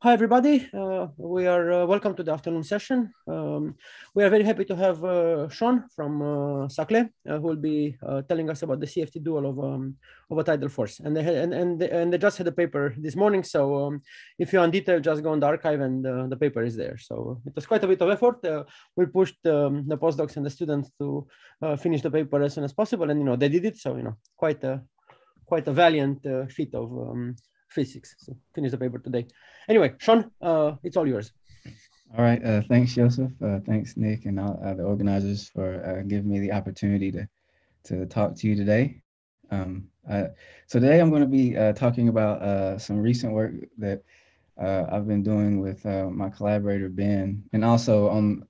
Hi, everybody. Uh, we are uh, welcome to the afternoon session. Um, we are very happy to have uh, Shaun from uh, Saclay, uh, who will be uh, telling us about the CFT dual of, um, of a tidal force. And they, had, and, and, they, and they just had a paper this morning. So um, if you want detail, just go on the arXiv and the paper is there. So it was quite a bit of effort. we pushed um, the postdocs and the students to finish the paper as soon as possible. And, you know, they did it. So, you know, quite a, quite a valiant feat of um, physics. So finish the paper today. Anyway, Shaun, uh, it's all yours. All right. Uh, thanks, Joseph. Uh, thanks, Nick, and all uh, the organizers for uh, giving me the opportunity to to talk to you today. Um, uh, so today I'm going to be talking about some recent work that I've been doing with my collaborator Ben, and also on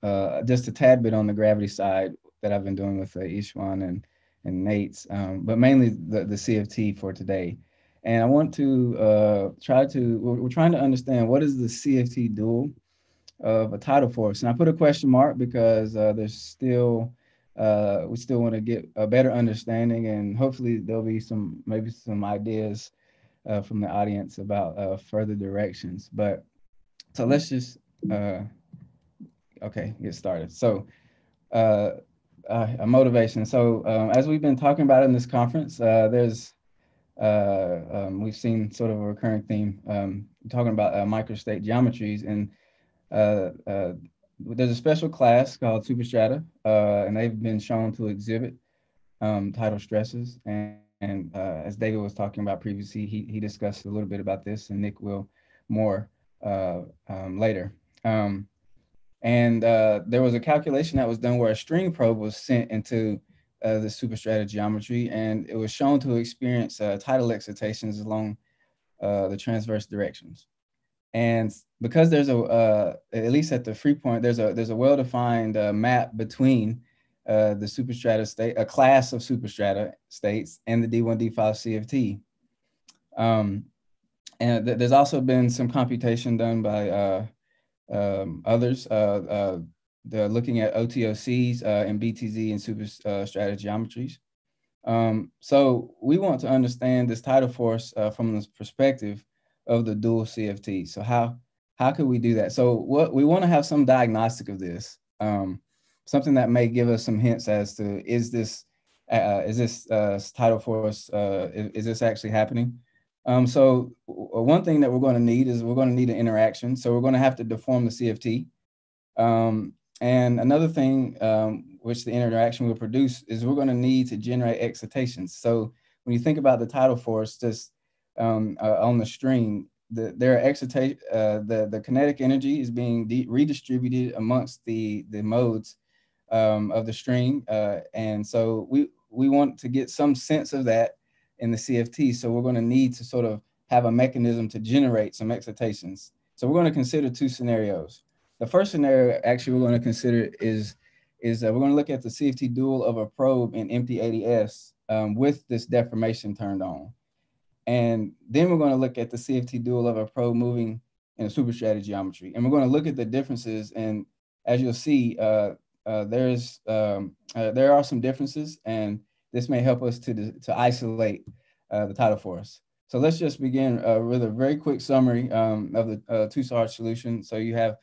just a tad bit on the gravity side that I've been doing with uh, Ishwan and and Nate's, um, but mainly the the CFT for today. And I want to uh, try to, we're, we're, trying to understand what is the CFT dual of a tidal force. And I put a question mark because uh, there's still, uh, we still want to get a better understanding and hopefully there'll be some, maybe some ideas uh, from the audience about uh, further directions. But so let's just, uh, okay, get started. So a motivation. So um, as we've been talking about in this conference, there's uh, um, we've seen sort of a recurring theme um, talking about uh, microstate geometries and uh, uh, there's a special class called superstrata uh, and they've been shown to exhibit um, tidal stresses and, and as David was talking about previously he, he discussed a little bit about this and Nick will more um, later. Um, and there was a calculation that was done where a string probe was sent into uh, the superstrata geometry, and it was shown to experience uh, tidal excitations along uh, the transverse directions. And because there's a, uh, at least at the free point, there's a there's a well-defined uh, map between uh, the superstrata state, a class of superstrata states, and the D1 D5 CFT. Um, and th there's also been some computation done by um, others the looking at OTOCs uh, and BTZ and super uh, geometries. Um, so we want to understand this tidal force uh, from the perspective of the dual CFT. So how how could we do that? So what we want to have some diagnostic of this, um, something that may give us some hints as to is this uh, is this uh, tidal force uh, is, is, this actually happening? Um, so one thing that we're going to need is we're going to need an interaction. So we're going to have to deform the CFT. Um, and another thing um, which the interaction will produce is we're going to need to generate excitations. So when you think about the tidal force just um, uh, on the string, the, there are excitation, uh, the, the kinetic energy is being redistributed amongst the, the modes um, of the string. Uh, and so we, we want to get some sense of that in the CFT. So we're going to need to sort of have a mechanism to generate some excitations. So we're going to consider two scenarios. The first scenario actually we're going to consider is is that we're going to look at the CFT dual of a probe in empty ADS um, with this deformation turned on. And then we're going to look at the CFT dual of a probe moving in a superstrata geometry. And we're going to look at the differences. And as you'll see, uh, uh, there's um, uh, there are some differences, and this may help us to, to isolate uh, the tidal force. So let's just begin uh, with a very quick summary um, of the uh, two-star solution. So you have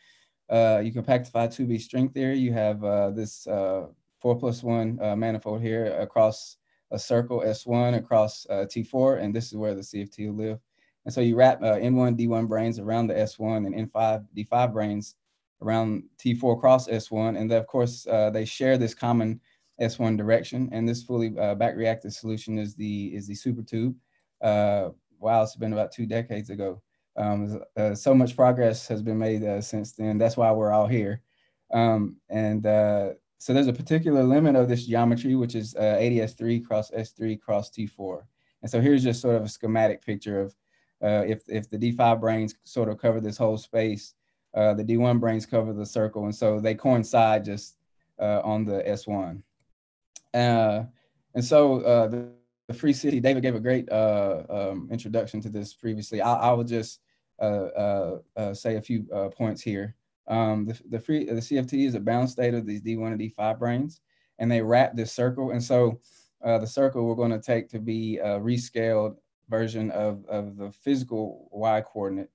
uh, you compactify 2B string theory. You have uh, this uh, four plus one uh, manifold here across a circle S1 across uh, T4, and this is where the CFT will live. And so you wrap uh, N1, D1 branes around the S1 and N5, D5 branes around T4 cross S1. And then of course, they share this common S1 direction. And this fully back reactive solution is the, is the super tube. wow, it's been about two decades ago. Um, uh, so much progress has been made uh, since then. That's why we're all here. Um, and uh, so there's a particular limit of this geometry, which is uh, ADS3 cross S3 cross T4. And so here's just sort of a schematic picture of uh, if, if the D5 branes sort of cover this whole space, uh, the D1 branes cover the circle. And so they coincide just on the S1. and so the, the free city, David gave a great um, introduction to this previously. I, I will just say a few points here. Um, the, the free the CFT is a bound state of these D1 and D5 branes, and they wrap this circle. And so the circle we're going to take to be a rescaled version of, of the physical y coordinate.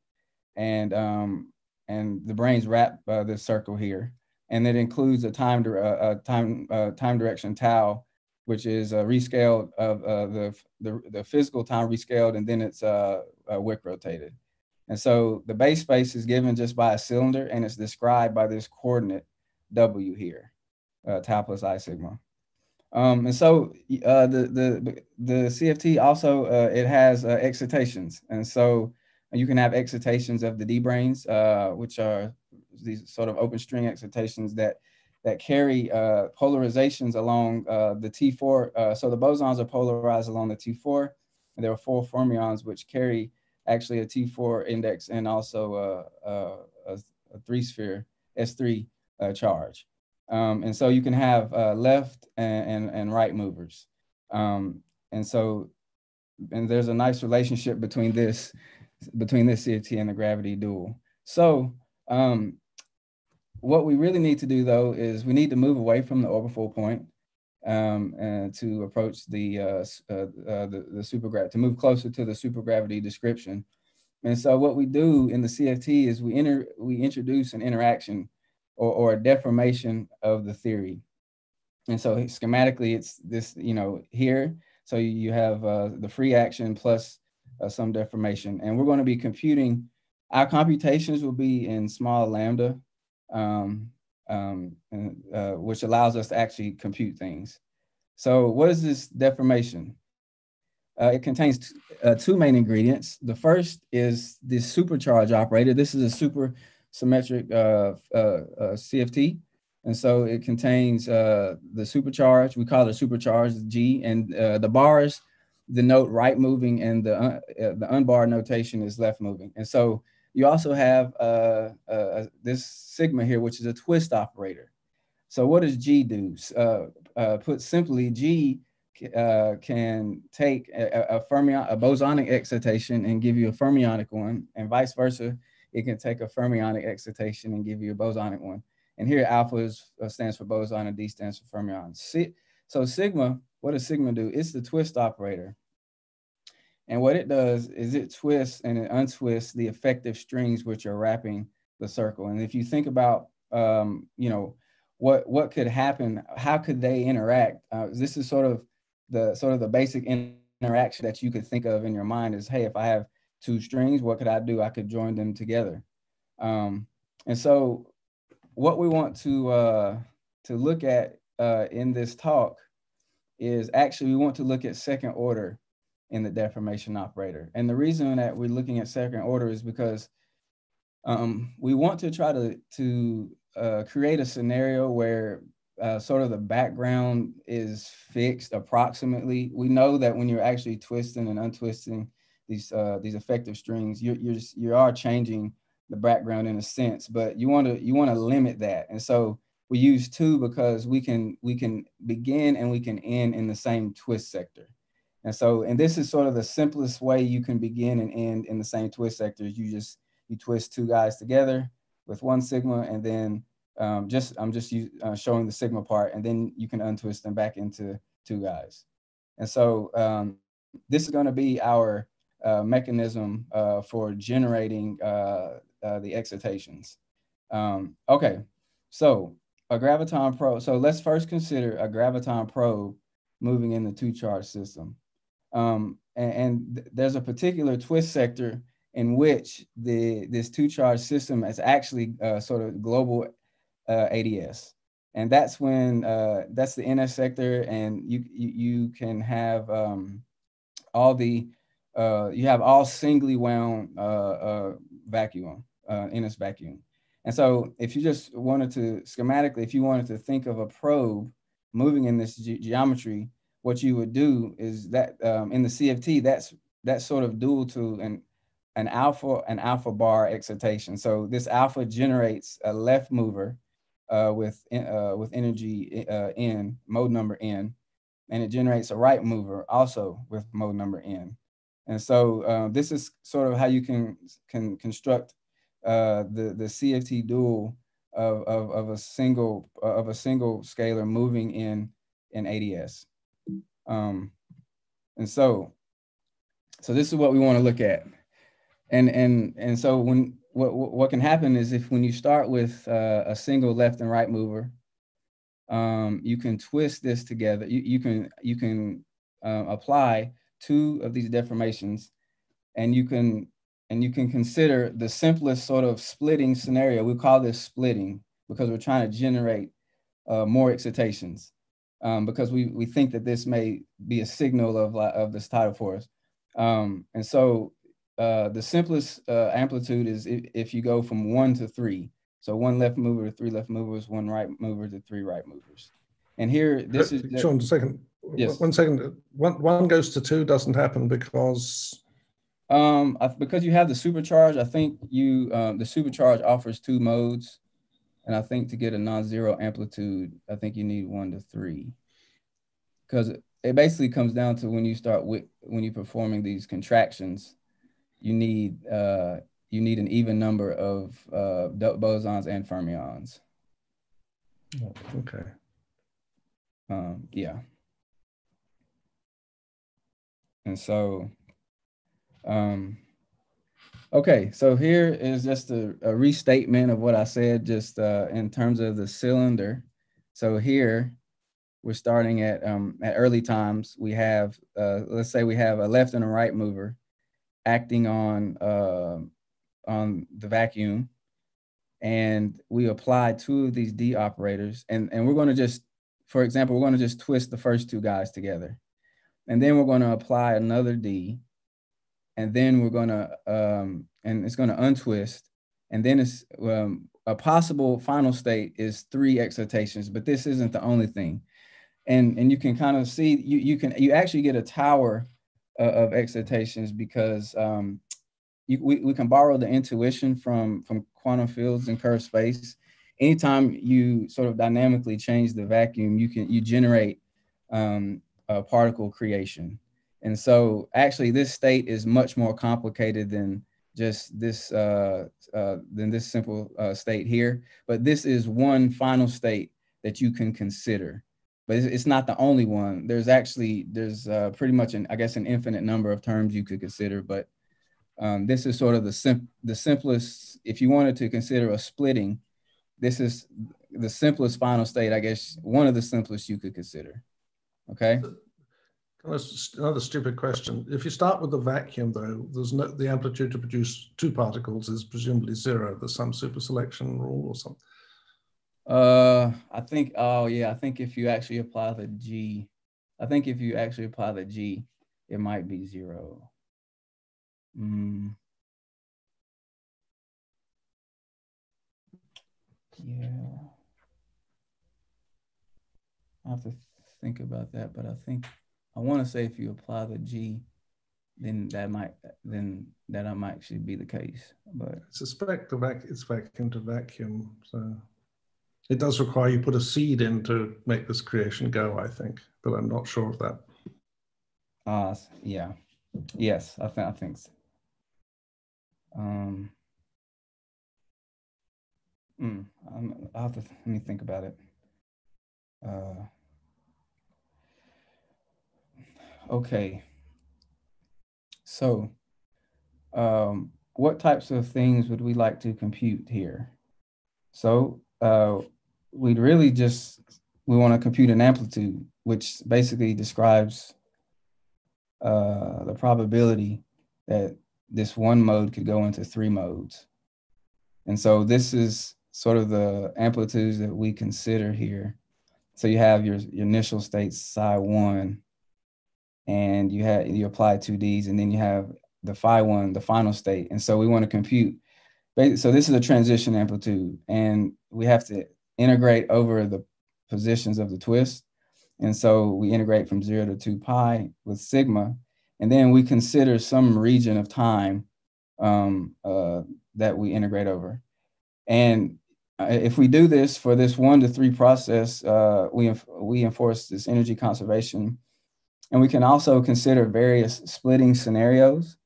and um, and the branes wrap uh, this circle here, and it includes a time uh, time uh, time direction tau, which is a rescaled of uh, the, the the physical time rescaled, and then it's uh, wick rotated. And so the base space is given just by a cylinder, and it's described by this coordinate w here, tau plus i sigma. Um, and so uh, the the the CFT also uh, it has uh, excitations, and so you can have excitations of the D branes, uh, which are these sort of open string excitations that that carry uh, polarizations along uh, the T4. so the bosons are polarized along the T4, and there are four fermions which carry actually a T4 index and also a, a, a three sphere S3 charge. Um, and so you can have uh, left and, and, and, right movers. Um, and so, and there's a nice relationship between this, between this CFT and the gravity dual. So um, what we really need to do though, is we need to move away from the orbifold point um, and to approach the, uh, uh, uh, the, the supergravity, to move closer to the supergravity description. And so what we do in the CFT is we, enter, we introduce an interaction or, or a deformation of the theory. And so schematically, it's this, you know, here. So you have uh, the free action plus uh, some deformation. And we're going to be computing, our computations will be in small lambda, um, um, uh, which allows us to actually compute things. So what is this deformation? Uh, it contains uh, two main ingredients. The first is this supercharge operator. This is a super symmetric uh, uh, uh, CFT. And so it contains the supercharge, we call it supercharge G, and the bars denote right moving and the, the unbar notation is left moving. And so you also have uh, uh, this sigma here, which is a twist operator. So what does G do? put simply, G can take a, a, fermion, a bosonic excitation and give you a fermionic one, and vice versa it can take a fermionic excitation and give you a bosonic one. And here alpha is, uh, stands for boson and D stands for fermion. So sigma, what does sigma do? It's the twist operator. And what it does is it twists and it untwists the effective strings which are wrapping the circle. And if you think about, um, you know, what what could happen, how could they interact? Uh, this is sort of the sort of the basic interaction that you could think of in your mind is, hey, if I have two strings, what could I do? I could join them together. Um, and so what we want to, uh, to look at uh, in this talk is actually we want to look at second order in the deformation operator. And the reason that we're looking at second order is because um, we want to try to, to uh, create a scenario where uh, sort of the background is fixed approximately. We know that when you're actually twisting and untwisting these uh, these effective strings, you're you're just, you are changing the background in a sense, but you want to you want to limit that, and so we use two because we can we can begin and we can end in the same twist sector, and so and this is sort of the simplest way you can begin and end in the same twist sectors. You just you twist two guys together with one sigma, and then um, just I'm just uh, showing the sigma part, and then you can untwist them back into two guys, and so um, this is going to be our uh, mechanism uh, for generating uh, uh, the excitations. Um, okay, so a graviton probe. So let's first consider a graviton probe moving in the two charge system. Um, and, and th there's a particular twist sector in which the this two charge system is actually uh, sort of global uh, ADS. And that's when that's the NS sector, and you you, can have um, all the uh, you have all singly wound uh, uh, vacuum, uh, NS vacuum. And so if you just wanted to schematically, if you wanted to think of a probe moving in this ge geometry, what you would do is that um, in the CFT, that's that's sort of dual to an an alpha an alpha bar excitation. So this alpha generates a left mover uh, with uh, with energy uh, n mode number n, and it generates a right mover also with mode number n. And so uh, this is sort of how you can can construct uh, the the CFT dual of, of, of a single of a single scalar moving in in ADS. Um, and so so this is what we want to look at. And and and so when what, what can happen is if when you start with uh, a single left and right mover, um, you can twist this together. You, you can you can uh, apply two of these deformations, and you can and you can consider the simplest sort of splitting scenario. We call this splitting because we're trying to generate uh, more excitations um, because we we think that this may be a signal of of this tidal force. Um, and so uh, the simplest uh, amplitude is if, if, you go from one to three. So one left mover to three left movers, one right mover to three right movers. And here, this is Shaun. A second. Yes. One second. One one goes to two doesn't happen because. Um, because you have the supercharge, I think you um, the supercharge offers two modes, and I think to get a non-zero amplitude, I think you need one to three. Because it basically comes down to when you start with when you're performing these contractions you need uh, you need an even number of uh, bosons and fermions. Okay. Um, yeah. And so, um, okay, so here is just a, a restatement of what I said just uh, in terms of the cylinder. So here, we're starting at um, at early times. We have, uh, let's say we have a left and a right mover acting on uh, on the vacuum, and we apply two of these D operators, and and we're going to just, for example, we're going to just twist the first two guys together, and then we're going to apply another D, and then we're to um, and it's to untwist, and then it's um, a possible final state is three excitations, but this isn't the only thing. And, and you can kind of see, you, you can, you actually get a tower uh, of excitations because um, you, we, we can borrow the intuition from, from quantum fields and curved space. Anytime you sort of dynamically change the vacuum, you can you generate um, a particle creation. And so actually this state is much more complicated than just this uh, uh, than this simple uh, state here. But this is one final state that you can consider but it's, it's not the only one. There's actually there's uh, pretty much an I guess an infinite number of terms you could consider, but um, this is sort of the sim- the simplest. If you wanted to consider a splitting, this is the simplest final state. I guess one of the simplest you could consider. Okay. Another stupid question. If you start with the vacuum, though, there's no the amplitude to produce two particles is presumably zero. There's some super selection rule or something. Uh, I think. Oh yeah, I think if you actually apply the G, I think if you actually apply the G, it might be zero. Mm. Yeah. I have to think about that, but I think I want to say if you apply the G, then that might then that might actually be the case. But I suspect the vac it's vacuum to vacuum, so it does require you put a seed in to make this creation go, I think, but I'm not sure of that. Uh, yeah. Yes, I, think I think so. Um, mm, i have to, let me think about it. Uh, okay. So, um, what types of things would we like to compute here? So, uh, we'd really just we want to compute an amplitude, which basically describes uh, the probability that this one mode could go into three modes. And so this is sort of the amplitudes that we consider here. So you have your, your initial state psi one, and you have you apply two Ds, and then you have the phi one, the final state. And so we want to compute. So this is a transition amplitude, and we have to integrate over the positions of the twist. And so we integrate from zero to two pi with sigma. And then we consider some region of time um, uh, that we integrate over. And uh, if we do this for this one to three process, uh, we, we enforce this energy conservation. And we can also consider various splitting scenarios.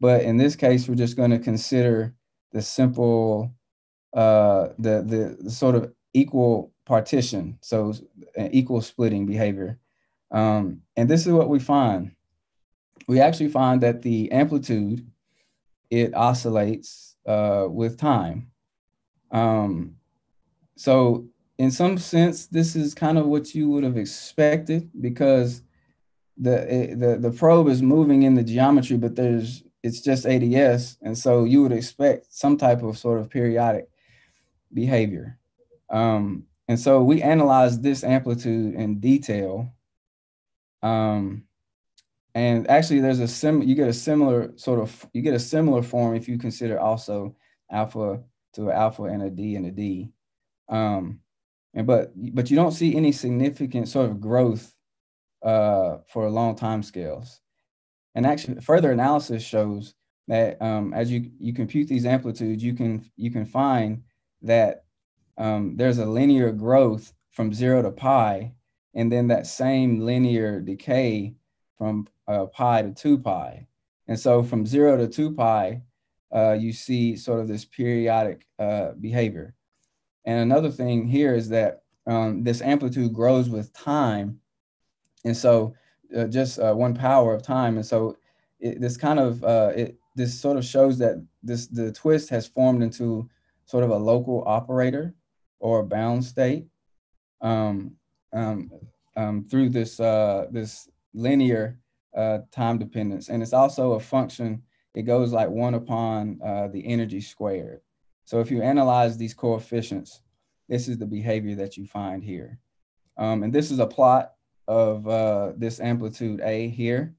But in this case, we're just going to consider the simple, uh, the, the, the sort of equal partition, so an equal splitting behavior. Um, and this is what we find. We actually find that the amplitude, it oscillates uh, with time. Um, so in some sense, this is kind of what you would have expected because the the the probe is moving in the geometry, but there's it's just ADS, and so you would expect some type of sort of periodic behavior. Um, and so we analyzed this amplitude in detail. Um, and actually, there's a sim. You get a similar sort of you get a similar form if you consider also alpha to an alpha and a D and a D. Um, and but but you don't see any significant sort of growth uh, for long time scales. And actually, further analysis shows that um, as you you compute these amplitudes, you can you can find that um, there's a linear growth from zero to pi, and then that same linear decay from uh, pi to 2 pi. And so from 0 to 2 pi, uh, you see sort of this periodic uh, behavior. And another thing here is that um, this amplitude grows with time. And so uh, just uh, one power of time. And so it, this kind of, uh, it, this sort of shows that this the twist has formed into sort of a local operator or a bound state um, um, um, through this, this linear uh, time dependence. And it's also a function, it goes like one upon uh, the energy squared. So if you analyze these coefficients, this is the behavior that you find here. Um, and this is a plot of uh, this amplitude A here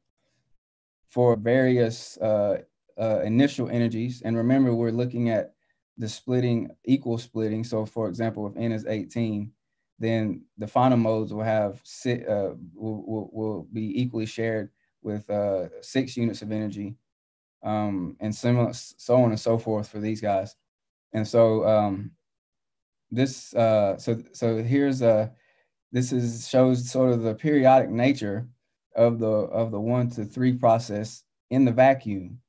for various uh, uh, initial energies. And remember, we're looking at the splitting, equal splitting. So for example, if N is 18, then the final modes will have uh, will, will, will, be equally shared with uh, six units of energy, um, and similar, so on and so forth for these guys. And so um, this, uh, so so here's a, this is shows sort of the periodic nature of the of the one to three process in the vacuum.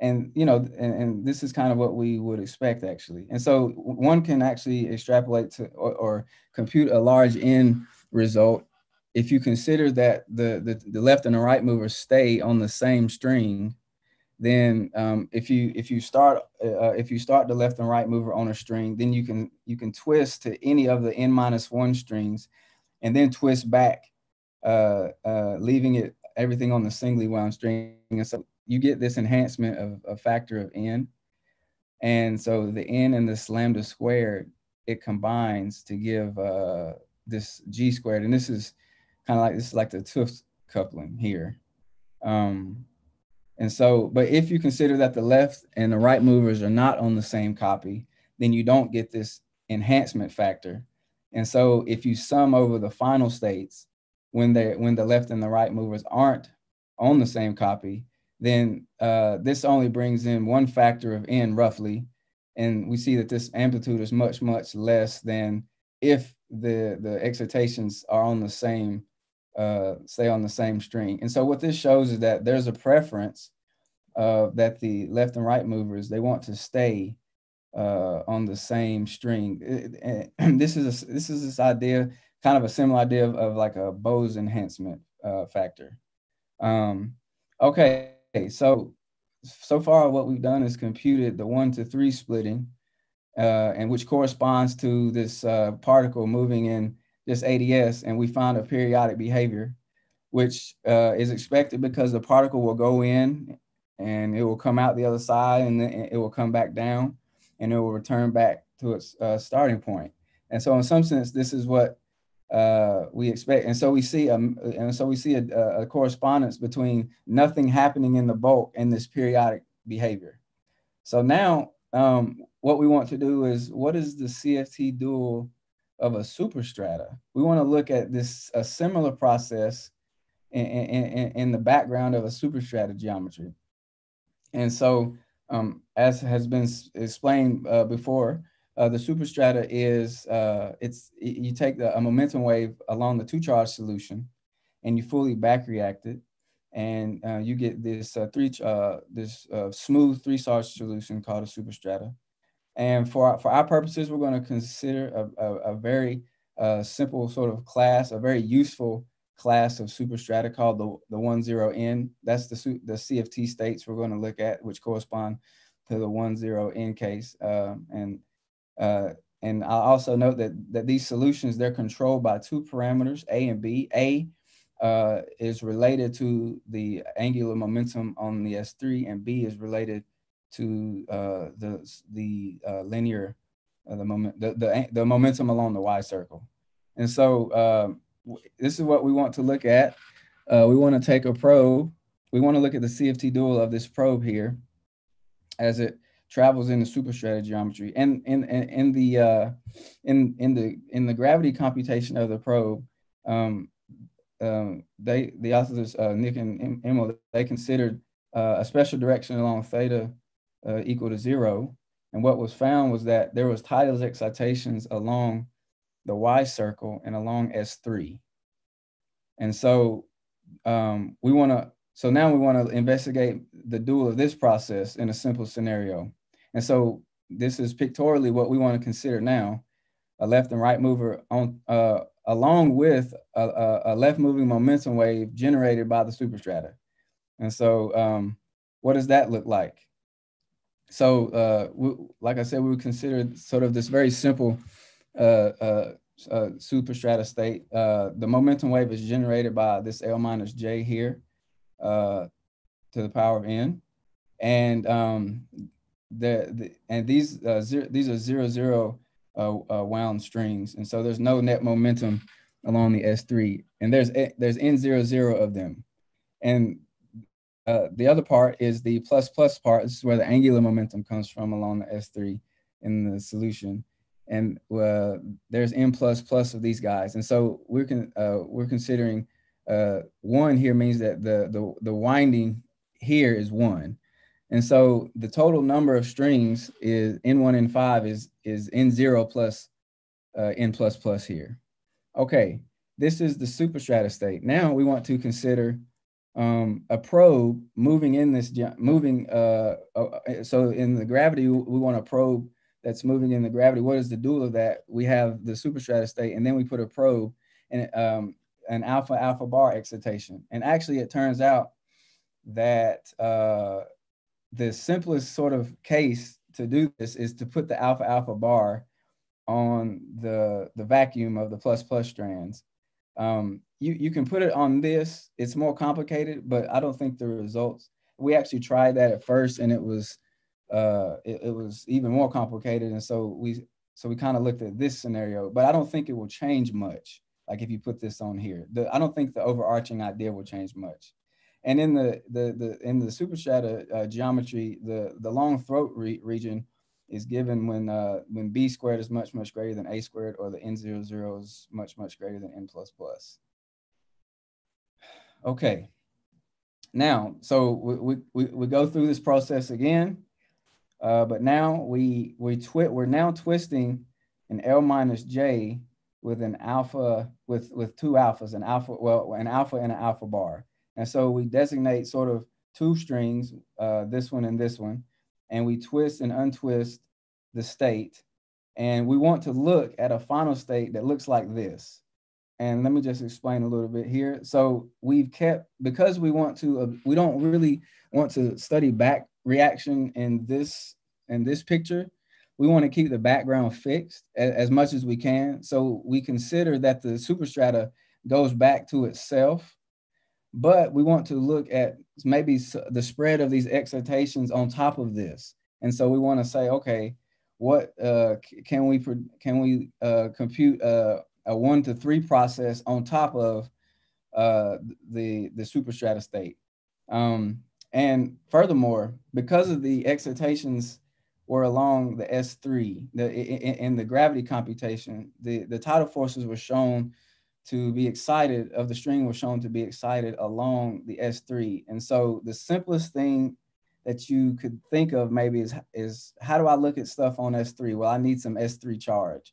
And you know and, and, this is kind of what we would expect actually. And so one can actually extrapolate to or, or compute a large n result if you consider that the, the, the left and the right movers stay on the same string. Then um, if you if you start uh, if you start the left and right mover on a string then you can you can twist to any of the n minus one strings and then twist back uh, uh, leaving it everything on the singly wound string and so you get this enhancement of a factor of n. And so the n and this lambda squared, it combines to give uh, this g squared. And this is kind of like, this is like the 't coupling here. Um, and so, but if you consider that the left and the right movers are not on the same copy, then you don't get this enhancement factor. And so if you sum over the final states, when they when the left and the right movers aren't on the same copy, then uh, this only brings in one factor of n roughly. And we see that this amplitude is much, much less than if the, the excitations are on the same, uh, stay on the same string. And so what this shows is that there's a preference uh, that the left and right movers, they want to stay uh, on the same string. And this is a, this is this idea, kind of a similar idea of, of like a Bose enhancement uh, factor. Um, okay, so so far what we've done is computed the one to three splitting, uh, and which corresponds to this uh, particle moving in this ADS, and we find a periodic behavior, which uh, is expected because the particle will go in and it will come out the other side and it will come back down and it will return back to its uh, starting point. And so in some sense, this is what uh, we expect. And so we see a, and so we see a, a, correspondence between nothing happening in the bulk and this periodic behavior. So now um, what we want to do is what is the CFT dual of a superstrata? We want to look at this a similar process in, in, in the background of a superstrata geometry. And so um, as has been explained uh, before, uh, the superstrata is uh, it's you take the, a momentum wave along the two charge solution, and you fully back react it, and uh, you get this uh, three uh, this smooth three charge solution called a superstrata. And for our, for our purposes, we're going to consider a, a, a very simple sort of class, a very useful class of superstrata called the, the 10N. That's the, the CFT states we're going to look at, which correspond to the one zero n case. Uh, and uh, and I also note that that these solutions they're controlled by two parameters, A and B. A uh, is related to the angular momentum on the S3, and B is related to uh, the the uh, linear uh, the moment the, the the momentum along the Y circle. And so um, this is what we want to look at. Uh, we want to take a probe. We want to look at the CFT dual of this probe here as it travels in the superstrata geometry. And in, in, in the uh, in in the in the gravity computation of the probe, um, um, they the authors uh, Nick and Emil they considered uh, a special direction along theta uh, equal to zero. And what was found was that there was tidal excitations along the Y circle and along S3. And so um, we want to, so now we want to investigate the dual of this process in a simple scenario. And so this is pictorially what we want to consider now, a left and right mover on uh, along with a, a, left moving momentum wave generated by the superstrata. And so um, what does that look like? So uh, we, like I said, we would consider sort of this very simple uh, uh, uh, superstrata state. Uh, the momentum wave is generated by this L minus J here uh, to the power of N. And um, the, the and these uh, zero, these are zero zero uh, uh, wound strings, and so there's no net momentum along the S3, and there's there's n zero zero of them, and uh, the other part is the plus plus part. This is where the angular momentum comes from along the S3 in the solution, and uh, there's n plus plus of these guys, and so we're con uh, we're considering one here means that the the the winding here is one and so the total number of strings is N1, N5 is, is N0 plus uh, N plus plus here. Okay, this is the superstrata state. Now we want to consider um, a probe moving in this, moving, uh, uh, so in the gravity, we want a probe that's moving in the gravity. What is the dual of that? We have the superstrata state, and then we put a probe and um, an alpha alpha bar excitation. And actually, it turns out that uh, the simplest sort of case to do this is to put the alpha alpha bar on the the vacuum of the plus plus strands. Um, you you can put it on this. It's more complicated, but I don't think the results. We actually tried that at first, and it was uh, it, it was even more complicated. And so we so we kind of looked at this scenario, but I don't think it will change much. Like if you put this on here, the, I don't think the overarching idea will change much. And in the the the in the superstrata uh, geometry, the the long throat re region is given when uh, when b squared is much much greater than a squared, or the n zero zero is much much greater than n plus plus. Okay. Now, so we, we, we go through this process again, uh, but now we we twi we're now twisting an L minus J with an alpha with with two alphas, an alpha well an alpha and an alpha bar. And so we designate sort of two strings, uh, this one and this one, and we twist and untwist the state. And we want to look at a final state that looks like this. And let me just explain a little bit here. So we've kept, because we want to, uh, we don't really want to study back reaction in this, in this picture. We want to keep the background fixed as, as much as we can. So we consider that the superstrata goes back to itself but we want to look at maybe the spread of these excitations on top of this. And so we want to say, okay, what uh, can we can we uh, compute a, a, one to three process on top of uh, the the superstrata state? Um, and furthermore, because of the excitations were along the S3, the in, in the gravity computation, the the tidal forces were shown to be excited of the string was shown to be excited along the S3. And so the simplest thing that you could think of maybe is, is how do I look at stuff on S3? Well, I need some S3 charge.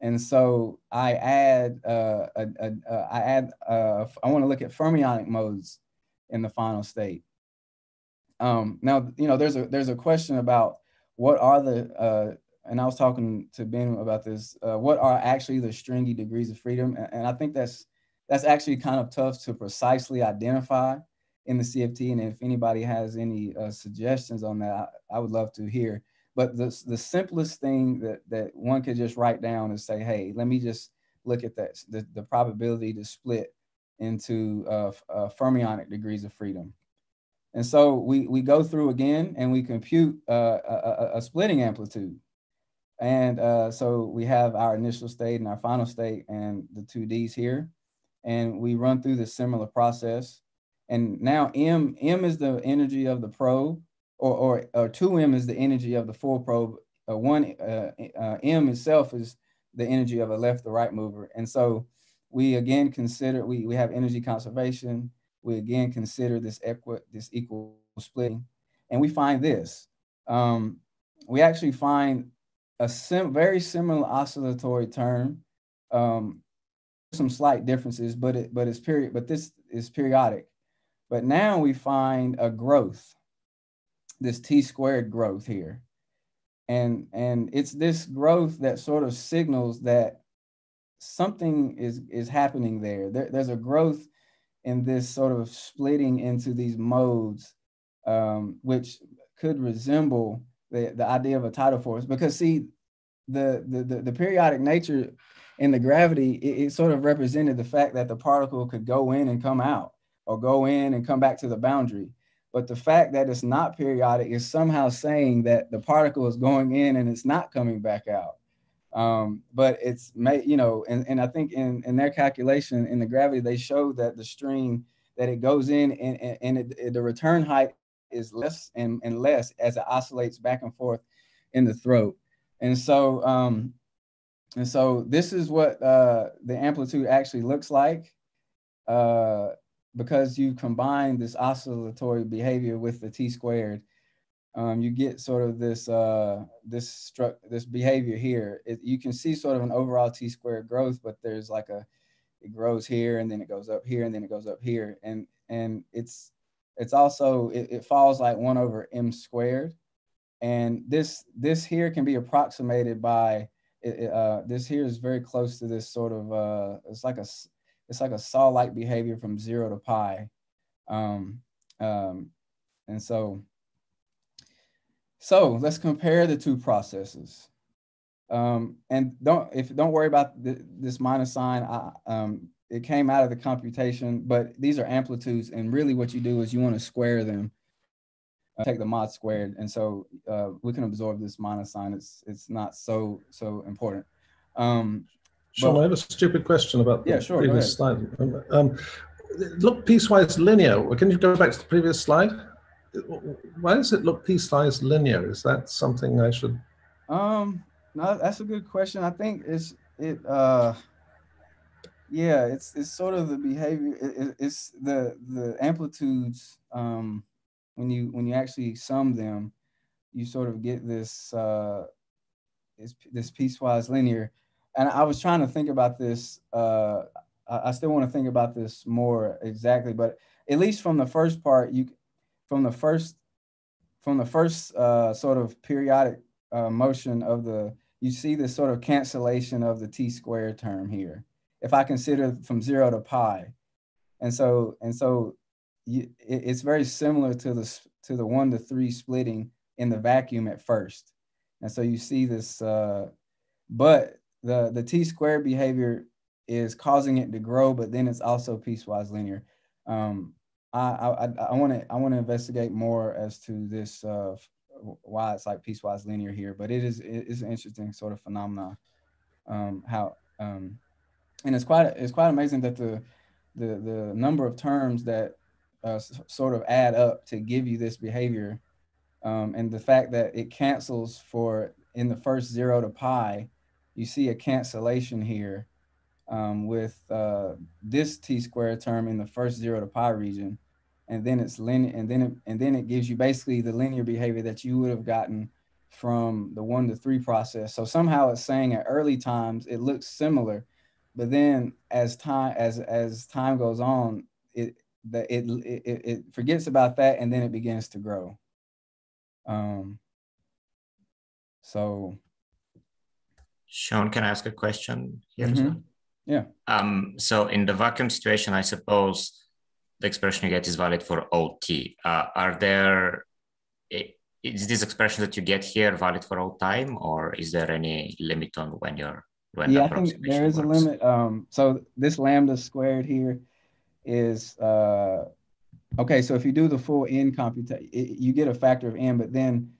And so I add, uh, a, a, a, I add, uh, I want to look at fermionic modes in the final state. Um, now, you know, there's a, there's a question about what are the uh, and I was talking to Ben about this. Uh, what are actually the stringy degrees of freedom? And, and, I think that's that's actually kind of tough to precisely identify. in the CFT. And if anybody has any uh, suggestions on that, I, I, would love to hear. But the, the simplest thing that, that one could just write down is say, hey, let me just look at that, the, the probability to split into uh, uh, fermionic degrees of freedom. And so we, we go through again and we compute uh, a, a, splitting amplitude. And uh, so we have our initial state and our final state and the two Ds here. And we run through the similar process. And now M, M is the energy of the probe, or, or, or 2M is the energy of the full probe. Uh, one uh, uh, M itself is the energy of a left or right mover. And so we again consider, we, we have energy conservation, we again consider this equi this equal splitting, and we find this. Um, we actually find a sim very similar oscillatory term. Um, some slight differences, but it but it's period. But this is periodic. But now we find a growth, this t squared growth here, and and it's this growth that sort of signals that something is is happening there. there there's a growth in this sort of splitting into these modes, um, which could resemble the, the idea of a tidal force. Because see, the, the, the, the periodic nature and the gravity, it, it, sort of represented the fact that the particle could go in and come out or go in and come back to the boundary. But the fact that it's not periodic is somehow saying that the particle is going in and it's not coming back out. Um, but it's made, you know, and, and I think in, in their calculation in the gravity, they showed that the string that it goes in and, and, and it, it, the return height is less and, and less as it oscillates back and forth in the throat. And so, um, and so this is what uh, the amplitude actually looks like uh, because you combine this oscillatory behavior with the t squared um, you get sort of this uh, this struct this behavior here. It, you can see sort of an overall t squared growth, but there's like a it grows here and then it goes up here and then it goes up here, and and it's it's also it, it falls like one over m squared, and this this here can be approximated by it, uh, this here is very close to this sort of uh, it's like a it's like a saw like behavior from zero to pi, um, um, and so so let's compare the two processes. Um, and don't if don't worry about the, this minus sign. I, um, it came out of the computation, but these are amplitudes, and really what you do is you want to square them, uh, take the mod squared, and so uh, we can absorb this minus sign. It's it's not so so important. Um, Shaun, but, I have a stupid question about the yeah, sure, previous slide. Um, look piecewise linear. Can you go back to the previous slide? Why does it look piecewise linear? Is that something I should? Um, no, that's a good question. I think it's it. Uh, yeah, it's it's sort of the behavior. It, it's the the amplitudes. Um, when you when you actually sum them, you sort of get this uh, this this piecewise linear. And I was trying to think about this. Uh, I, I still want to think about this more exactly, but at least from the first part, you from the first from the first uh, sort of periodic uh, motion of the, you see this sort of cancellation of the t squared term here. If I consider from zero to pi, and so and so, you, it, it's very similar to the to the one to three splitting in the vacuum at first, and so you see this, uh, but the the t squared behavior is causing it to grow, but then it's also piecewise linear. Um, I I want to I want to investigate more as to this uh, why it's like piecewise linear here, but it is it is an interesting sort of phenomenon. Um, how um, and it's quite it's quite amazing that the the the number of terms that uh, sort of add up to give you this behavior, um, and the fact that it cancels for in the first zero to pi, you see a cancellation here um, with uh, this t squared term in the first zero to pi region and then it's linear and then it, and then it gives you basically the linear behavior that you would have gotten from the one to three process. So somehow it's saying at early times it looks similar but then as time as as time goes on it that it, it it forgets about that and then it begins to grow. Um so. Shaun can i ask a question here mm-hmm. yeah. Um so in the vacuum situation i suppose the expression you get is valid for OT. Uh, are there, is this expression that you get here valid for all time or is there any limit on when you're, when yeah, I think there is works? a limit. Um, so this lambda squared here is, uh, okay, so if you do the full n computation, you get a factor of n, but then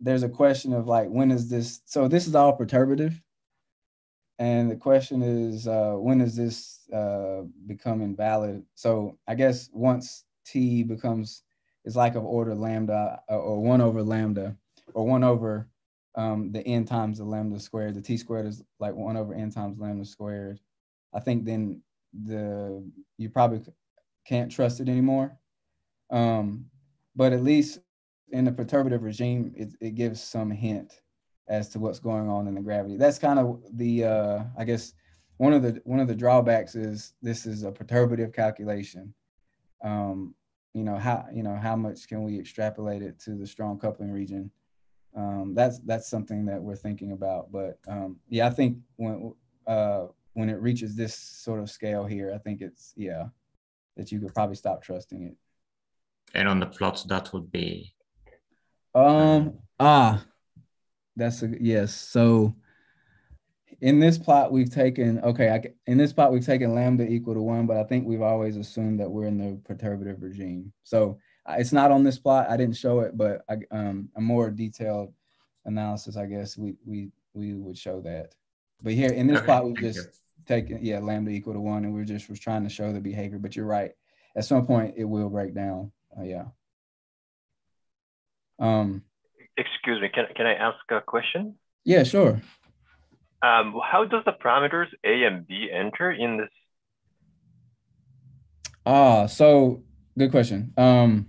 there's a question of like, when is this, so this is all perturbative. And the question is, uh, when does this uh, become invalid? So I guess once t becomes, is like of order lambda uh, or one over lambda or one over um, the n times the lambda squared, the t squared is like one over n times lambda squared. I think then the you probably can't trust it anymore. Um, but at least in the perturbative regime, it, it gives some hint as to what's going on in the gravity. That's kind of the uh, I guess one of the one of the drawbacks is this is a perturbative calculation. Um, you know how you know how much can we extrapolate it to the strong coupling region? Um, that's that's something that we're thinking about. But um, yeah, I think when uh, when it reaches this sort of scale here, I think it's yeah that you could probably stop trusting it. And on the plots, that would be. Um. Ah, that's a yes. So in this plot, we've taken okay. I, in this plot, we've taken lambda equal to one, but I think we've always assumed that we're in the perturbative regime. So it's not on this plot. I didn't show it, but I, um, a more detailed analysis, I guess we we we would show that. But here in this okay. plot, we've just taken yeah lambda equal to one, and we're just was trying to show the behavior. But you're right. At some point, it will break down. Uh, yeah. Um, excuse me, can, can I ask a question? Yeah, sure. Um, how does the parameters A and B enter in this? Ah, so good question. Um,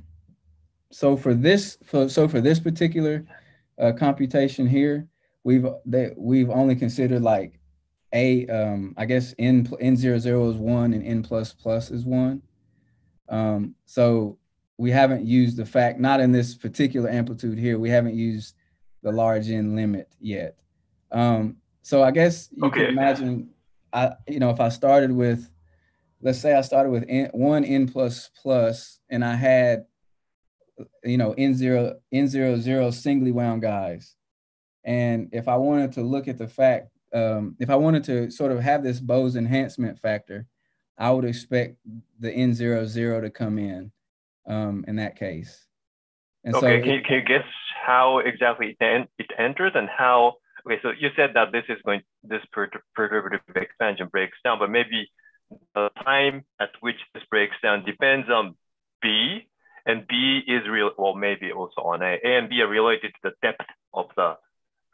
so for this, for, so for this particular uh, computation here, we've they, we've only considered like a, um, I guess n n zero zero is one and n plus plus is one. Um, so we haven't used the fact, not in this particular amplitude here, we haven't used the large N limit yet. Um, so I guess you okay. can imagine, I, you know, if I started with, let's say I started with N, one N plus plus, and I had, you know, N zero, N zero zero singly wound guys. And if I wanted to look at the fact, um, if I wanted to sort of have this Bose enhancement factor, I would expect the N zero zero to come in um, in that case. And okay, so can, you, can you guess how exactly it, it enters and how? Okay, so you said that this is going this perturbative expansion breaks down, but maybe the time at which this breaks down depends on B, and B is real. Well, maybe also on A. A and B are related to the depth of the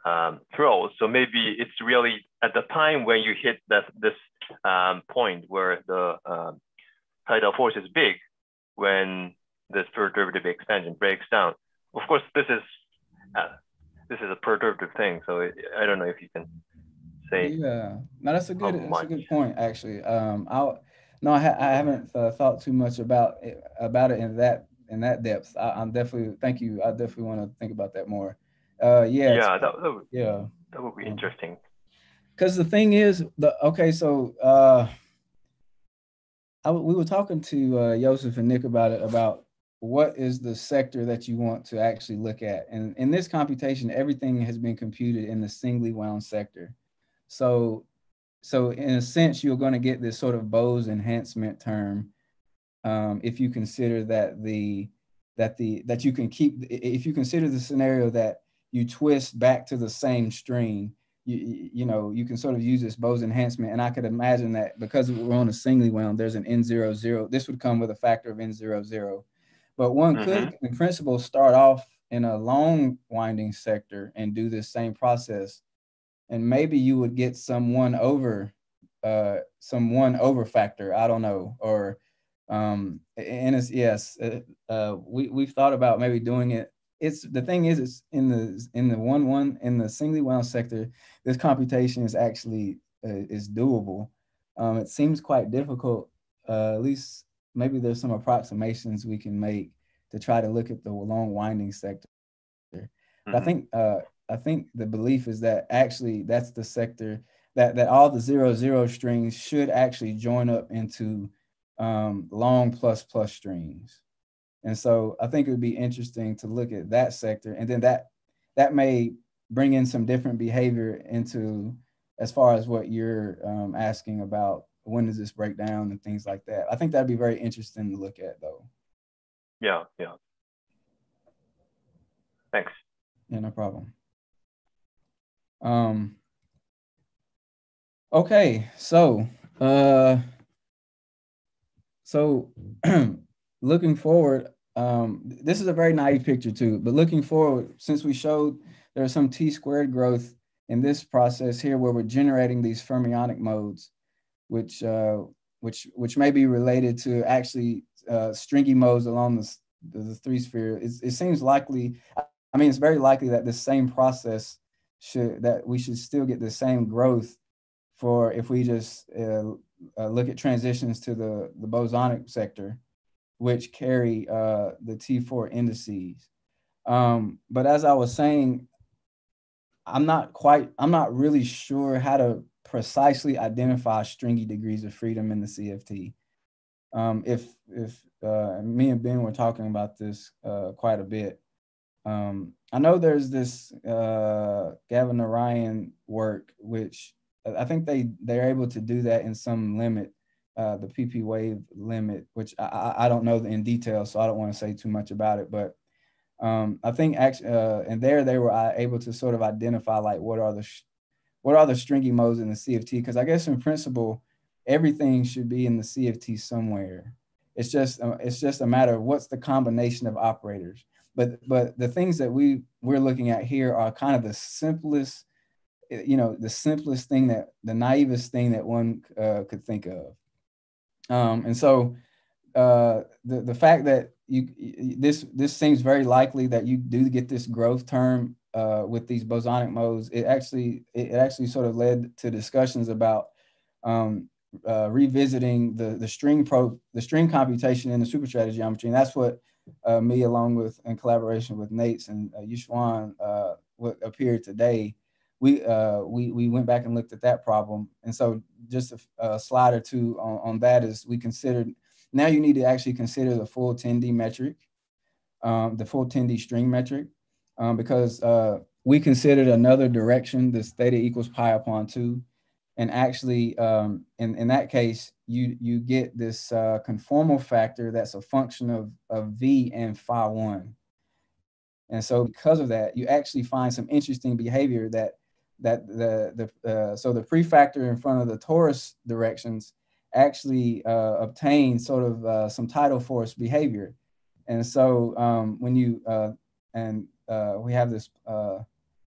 um, throw. So maybe it's really at the time when you hit that this um, point where the um, tidal force is big, when this perturbative expansion breaks down. Of course, this is uh, this is a perturbative thing, so it, I don't know if you can say. Yeah, no, that's a good that's a good point actually. Um, I no, I, ha I haven't uh, thought too much about it, about it in that in that depth. I, am definitely thank you. I definitely want to think about that more. Uh, yeah. Yeah, that, that would, yeah, that would be interesting. Because the thing is, the okay, so uh, I, we were talking to uh, Joseph and Nick about it about what is the sector that you want to actually look at. And in this computation, everything has been computed in the singly wound sector. So, so in a sense, you're going to get this sort of Bose enhancement term um, if you consider that the that the that you can keep if you consider the scenario that you twist back to the same string you, you know, you can sort of use this Bose enhancement. And I could imagine that because we're on a singly wound, there's an n zero zero This would come with a factor of N00. But one mm-hmm. could, in principle, start off in a long winding sector and do this same process. And maybe you would get some one over, uh, some one over factor. I don't know. Or, um, and it's, yes, uh, uh, we, we've thought about maybe doing it. It's the thing is, it's in the, in the one, one, in the singly wound sector, this computation is actually, uh, is doable. Um, it seems quite difficult, uh, at least maybe there's some approximations we can make to try to look at the long winding sector. Mm-hmm. I think uh, I think the belief is that actually that's the sector that that all the zero zero strings should actually join up into um, long plus plus strings. And so I think it would be interesting to look at that sector. And then that that may bring in some different behavior into as far as what you're um, asking about when does this break down and things like that. I think that'd be very interesting to look at though. Yeah, yeah. Thanks. Yeah, no problem. Um, okay, so uh, so looking forward, um, this is a very naive picture too, but looking forward, since we showed there's some t squared growth in this process here where we're generating these fermionic modes, which uh, which which may be related to actually uh, stringy modes along the, the, three sphere. It, it seems likely, I mean, it's very likely that the same process should that we should still get the same growth for if we just uh, uh, look at transitions to the the bosonic sector, which carry uh, the T4 indices. Um, but as I was saying, I'm not quite, I'm not really sure how to precisely identify stringy degrees of freedom in the CFT. Um, if if uh, me and Ben were talking about this uh, quite a bit, um, I know there's this uh, Gava Narain work, which I think they they're able to do that in some limit, uh, the PP wave limit, which I, I don't know in detail, so I don't want to say too much about it. But um, I think actually, uh, and there they were uh, able to sort of identify like what are the what are the stringy modes in the CFT? Because I guess in principle, everything should be in the CFT somewhere. It's just uh, it's just a matter of what's the combination of operators. But but the things that we we're looking at here are kind of the simplest, you know, the simplest thing that the naivest thing that one uh, could think of. Um, and so uh, the the fact that you this this seems very likely that you do get this growth term uh, with these bosonic modes, it actually it actually sort of led to discussions about um, uh, revisiting the the string pro the string computation in the superstratum geometry, and that's what uh, me, along with in collaboration with Nejc and uh, Yixuan, uh, what appeared today. We uh, we we went back and looked at that problem, and so just a, a slide or two on, on that is we considered now you need to actually consider the full 10D metric, um, the full 10D string metric um, because uh, we considered another direction, this theta equals pi upon two. And actually, um, in, in that case, you, you get this uh, conformal factor that's a function of, of V and phi one. And so because of that, you actually find some interesting behavior that that the, the uh, so the prefactor in front of the torus directions actually uh, obtain sort of uh, some tidal force behavior. And so um, when you, uh, and uh, we have this uh,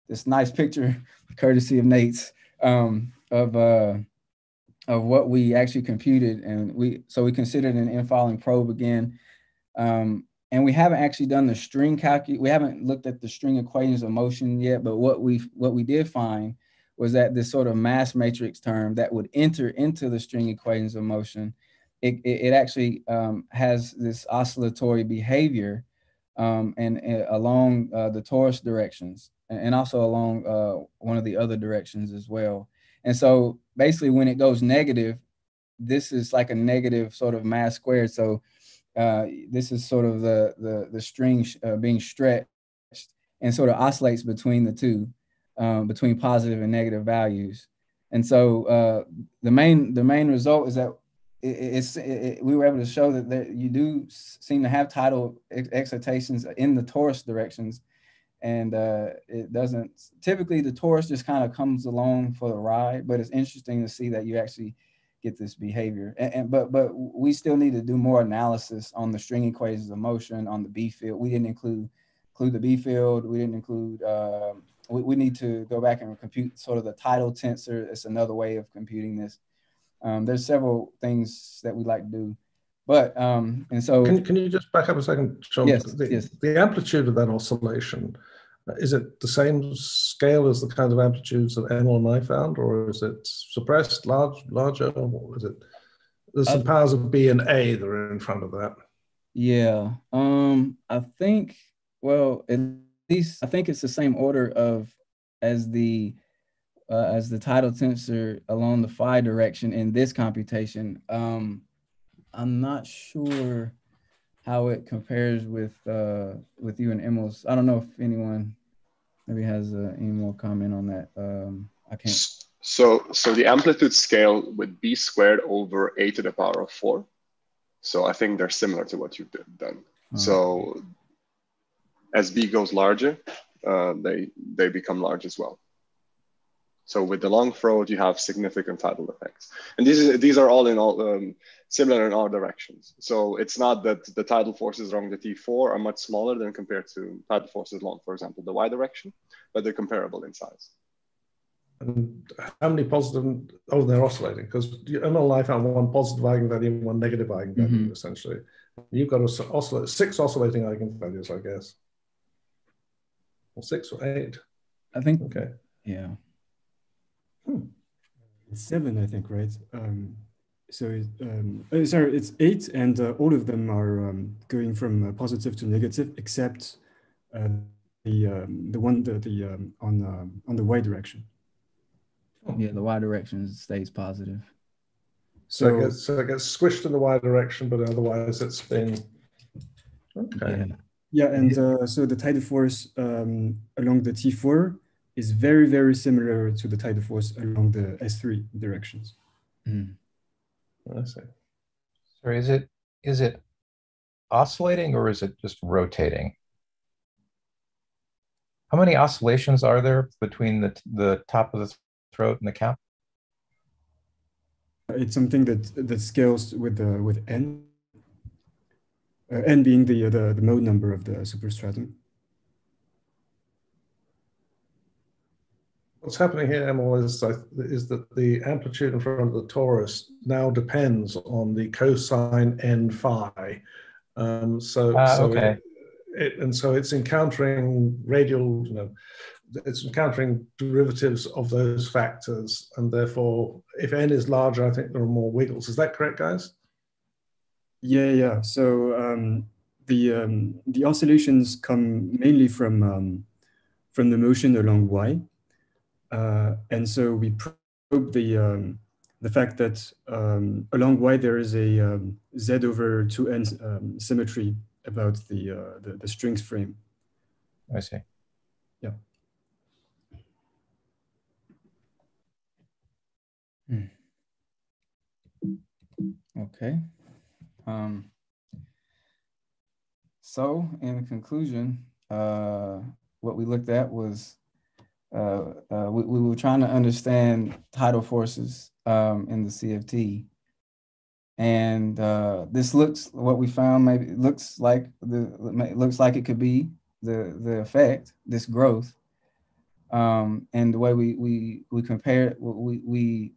this nice picture, courtesy of Nejc's, um, of uh, of what we actually computed, and we so we considered an infalling probe again, um, and we haven't actually done the string calculus. We haven't looked at the string equations of motion yet, but what we what we did find was that this sort of mass matrix term that would enter into the string equations of motion, it, it, it actually um, has this oscillatory behavior um, and, and, along uh, the torus directions and also along uh, one of the other directions as well. And so basically when it goes negative, this is like a negative sort of mass squared. So uh, this is sort of the, the, the string uh, being stretched and sort of oscillates between the two, um, between positive and negative values. And so uh, the main the main result is that it, it's it, we were able to show that there, you do seem to have tidal ex excitations in the torus directions. And uh, it doesn't typically the torus just kind of comes along for the ride but it's interesting to see that you actually get this behavior. And, and, but but we still need to do more analysis on the string equations of motion on the b field. We didn't include include the b field. We didn't include uh, we, we need to go back and compute sort of the tidal tensor. It's another way of computing this um, there's several things that we like to do, but um, and so can, can you just back up a second, Shaun? Yes, the, yes. the amplitude of that oscillation uh, is it the same scale as the kind of amplitudes that Emil and I found, or is it suppressed, large, larger? What is it? There's some uh, powers of B and A that are in front of that. Yeah, um, I think. Well, at least I think it's the same order of as the uh, as the tidal tensor along the phi direction in this computation. Um, I'm not sure how it compares with uh, with you and Emil's. I don't know if anyone maybe has uh, any more comment on that. Um, I can't. So, so the amplitude scale would be squared over a to the power of four. So I think they're similar to what you've done. Oh. So as b goes larger, uh, they they become large as well. So with the long throat, you have significant tidal effects, and these these are all in all um, similar in all directions. So it's not that the tidal forces along the T4 are much smaller than compared to tidal forces along, for example, the y direction, but they're comparable in size. And how many positive? Oh, they're oscillating because MLI found one positive eigenvalue and one negative eigenvalue mm-hmm. essentially. You've got to oscillate six oscillating eigenvalues, I guess. Or six or eight. I think. Okay. Yeah. Hmm. It's seven, I think, right? Um, so, um, uh, sorry, it's eight, and uh, all of them are um, going from uh, positive to negative, except uh, the um, the one the, the um, on um, on the y direction. Yeah, the y direction stays positive. So, so, it gets, so it gets squished in the y direction, but otherwise it's been okay. Yeah, yeah and uh, so the tidal force um, along the T4 is very, very similar to the tidal force along the S3 directions. Mm. I see. Sorry, is it is it oscillating or is it just rotating? How many oscillations are there between the the top of the throat and the cap? It's something that that scales with the with n, uh, n being the, the the mode number of the superstratum. What's happening here, Emil, is, is that the amplitude in front of the torus now depends on the cosine n phi. Um, so, uh, so okay. It, it, and so it's encountering radial, you know, it's encountering derivatives of those factors, and therefore, if n is larger, I think there are more wiggles. Is that correct, guys? Yeah, yeah. So um, the um, the oscillations come mainly from um, from the motion along y, and so we probe the um, the fact that um, along y there is a um, z over two n symmetry about the, uh, the the strings frame. I see. Yeah. Hmm. Okay. Um, so in conclusion, uh, what we looked at was uh, uh, we, we, were trying to understand tidal forces um, in the CFT. And uh, this looks what we found maybe looks like the looks like it could be the the effect this growth um, and the way we we we compare we we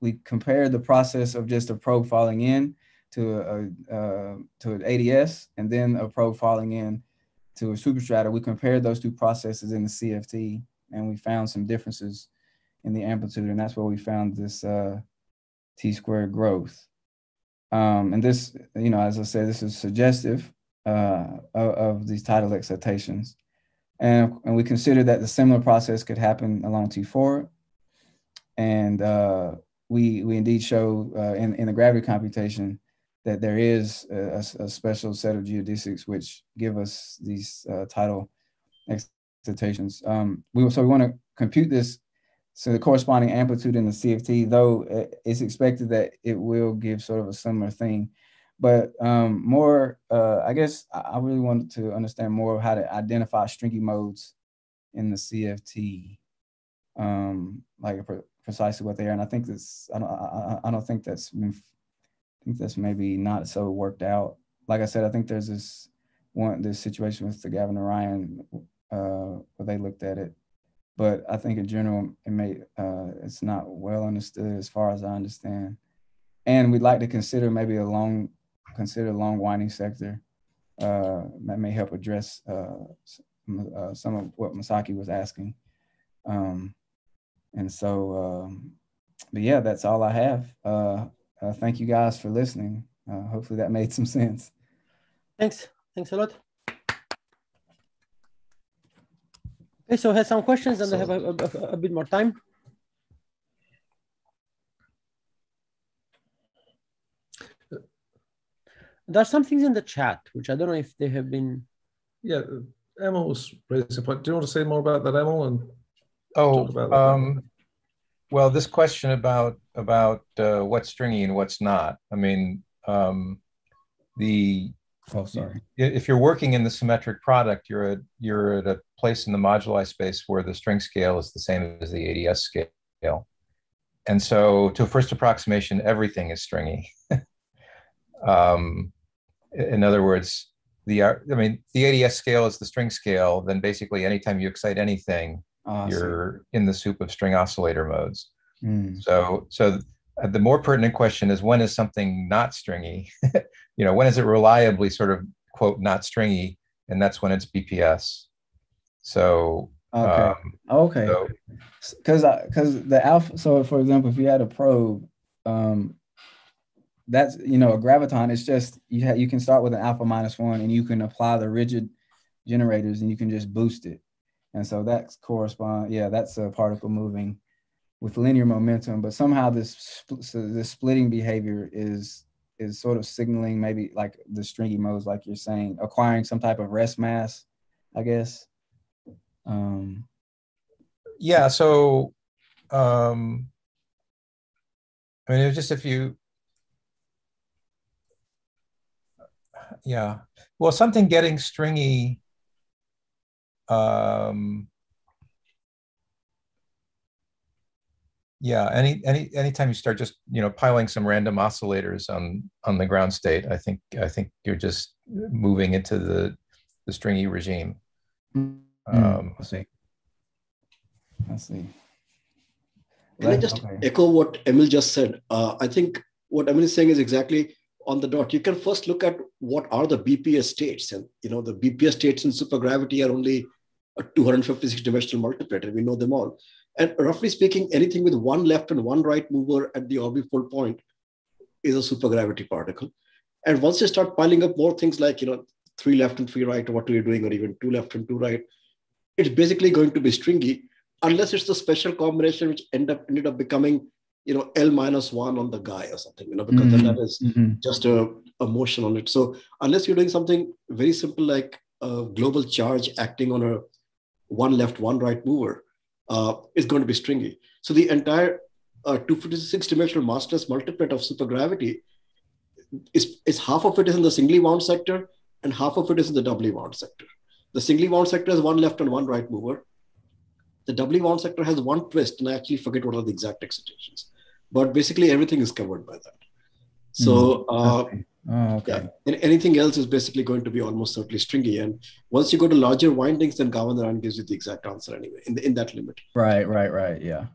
we compared the process of just a probe falling in to a, uh, to an ADS and then a probe falling in to a superstrata. We compared those two processes in the CFT and we found some differences in the amplitude, and that's where we found this uh, t squared growth. Um, and this, you know, as I said, this is suggestive uh, of, of, these tidal excitations. And, and we considered that the similar process could happen along T4. And uh, we, we indeed show uh, in, in the gravity computation that there is a, a, special set of geodesics which give us these uh, tidal excitations. Um, we, so we want to compute this so the corresponding amplitude in the CFT, though it's expected that it will give sort of a similar thing. But um, more, uh, I guess I really wanted to understand more of how to identify stringy modes in the CFT. Um, like precisely what they are. And I think this, I don't, I, I don't think that's I think that's maybe not so worked out. Like I said, I think there's this one, this situation with the Gava Narain uh, where they looked at it. But I think in general, it may, uh, it's not well understood as far as I understand. And we'd like to consider maybe a long, consider long winding sector uh, that may help address uh, uh, some of what Masaki was asking. Um, and so, um, but yeah, that's all I have. Uh, uh, thank you guys for listening. Uh, hopefully that made some sense. Thanks. Thanks a lot. Okay, so I have some questions and so, I have a, a, a bit more time. There are some things in the chat which I don't know if they have been. Yeah, Emil was raising a point. Do you want to say more about that, Emil? And Oh, talk about that? um, well, this question about about uh, what's stringy and what's not. I mean, um, the Oh, sorry. if you're working in the symmetric product, you're at you're at a place in the moduli space where the string scale is the same as the ADS scale, and so to a first approximation, everything is stringy. um, in other words, the I mean, the ADS scale is the string scale. Then basically, anytime you excite anything, Ah, I see. you're in the soup of string oscillator modes. Mm, So, so the more pertinent question is when is something not stringy? you know, when is it reliably sort of quote not stringy, and that's when it's BPS. So, Okay. um, Okay. so Because because the alpha. So for example, if you had a probe, um, that's you know a graviton. It's just you ha- you can start with an alpha minus one, and you can apply the rigid generators, and you can just boost it. And so that correspond. Yeah, that's a particle moving with linear momentum, but somehow this so this splitting behavior is is sort of signaling maybe like the stringy modes, like you're saying, acquiring some type of rest mass, I guess. Um, yeah, so um, I mean, it was just if you, yeah, well, something getting stringy. Um, yeah, any any anytime you start just you know piling some random oscillators on on the ground state, I think I think you're just moving into the the stringy regime. Mm, Um, I see. I see. Can I just okay. echo what Emil just said? Uh, I think what Emil is saying is exactly on the dot. You can first look at what are the BPS states, and you know the BPS states in supergravity are only a 256 dimensional multiplicator. We know them all. And roughly speaking, anything with one left and one right mover at the orbifold point is a supergravity particle. And once you start piling up more things like you know three left and three right, or what are you doing, or even two left and two right, it's basically going to be stringy unless it's the special combination which end up ended up becoming you know l minus one on the guy or something you know because then that is Mhm. just a, a motion on it so unless you're doing something very simple like a global charge acting on a one left one right mover uh, is going to be stringy so the entire uh, 256 dimensional massless multiplet of supergravity is, is half of it is in the singly wound sector and half of it is in the doubly wound sector the singly wound sector has one left and one right mover the doubly wound sector has one twist, and I actually forget what are the exact excitations. But basically, everything is covered by that. So, uh, I see. Oh, okay. yeah, and anything else is basically going to be almost certainly stringy. And once you go to larger windings, then Gava-Narain gives you the exact answer anyway, in, the, in that limit. Right, right, right. Yeah.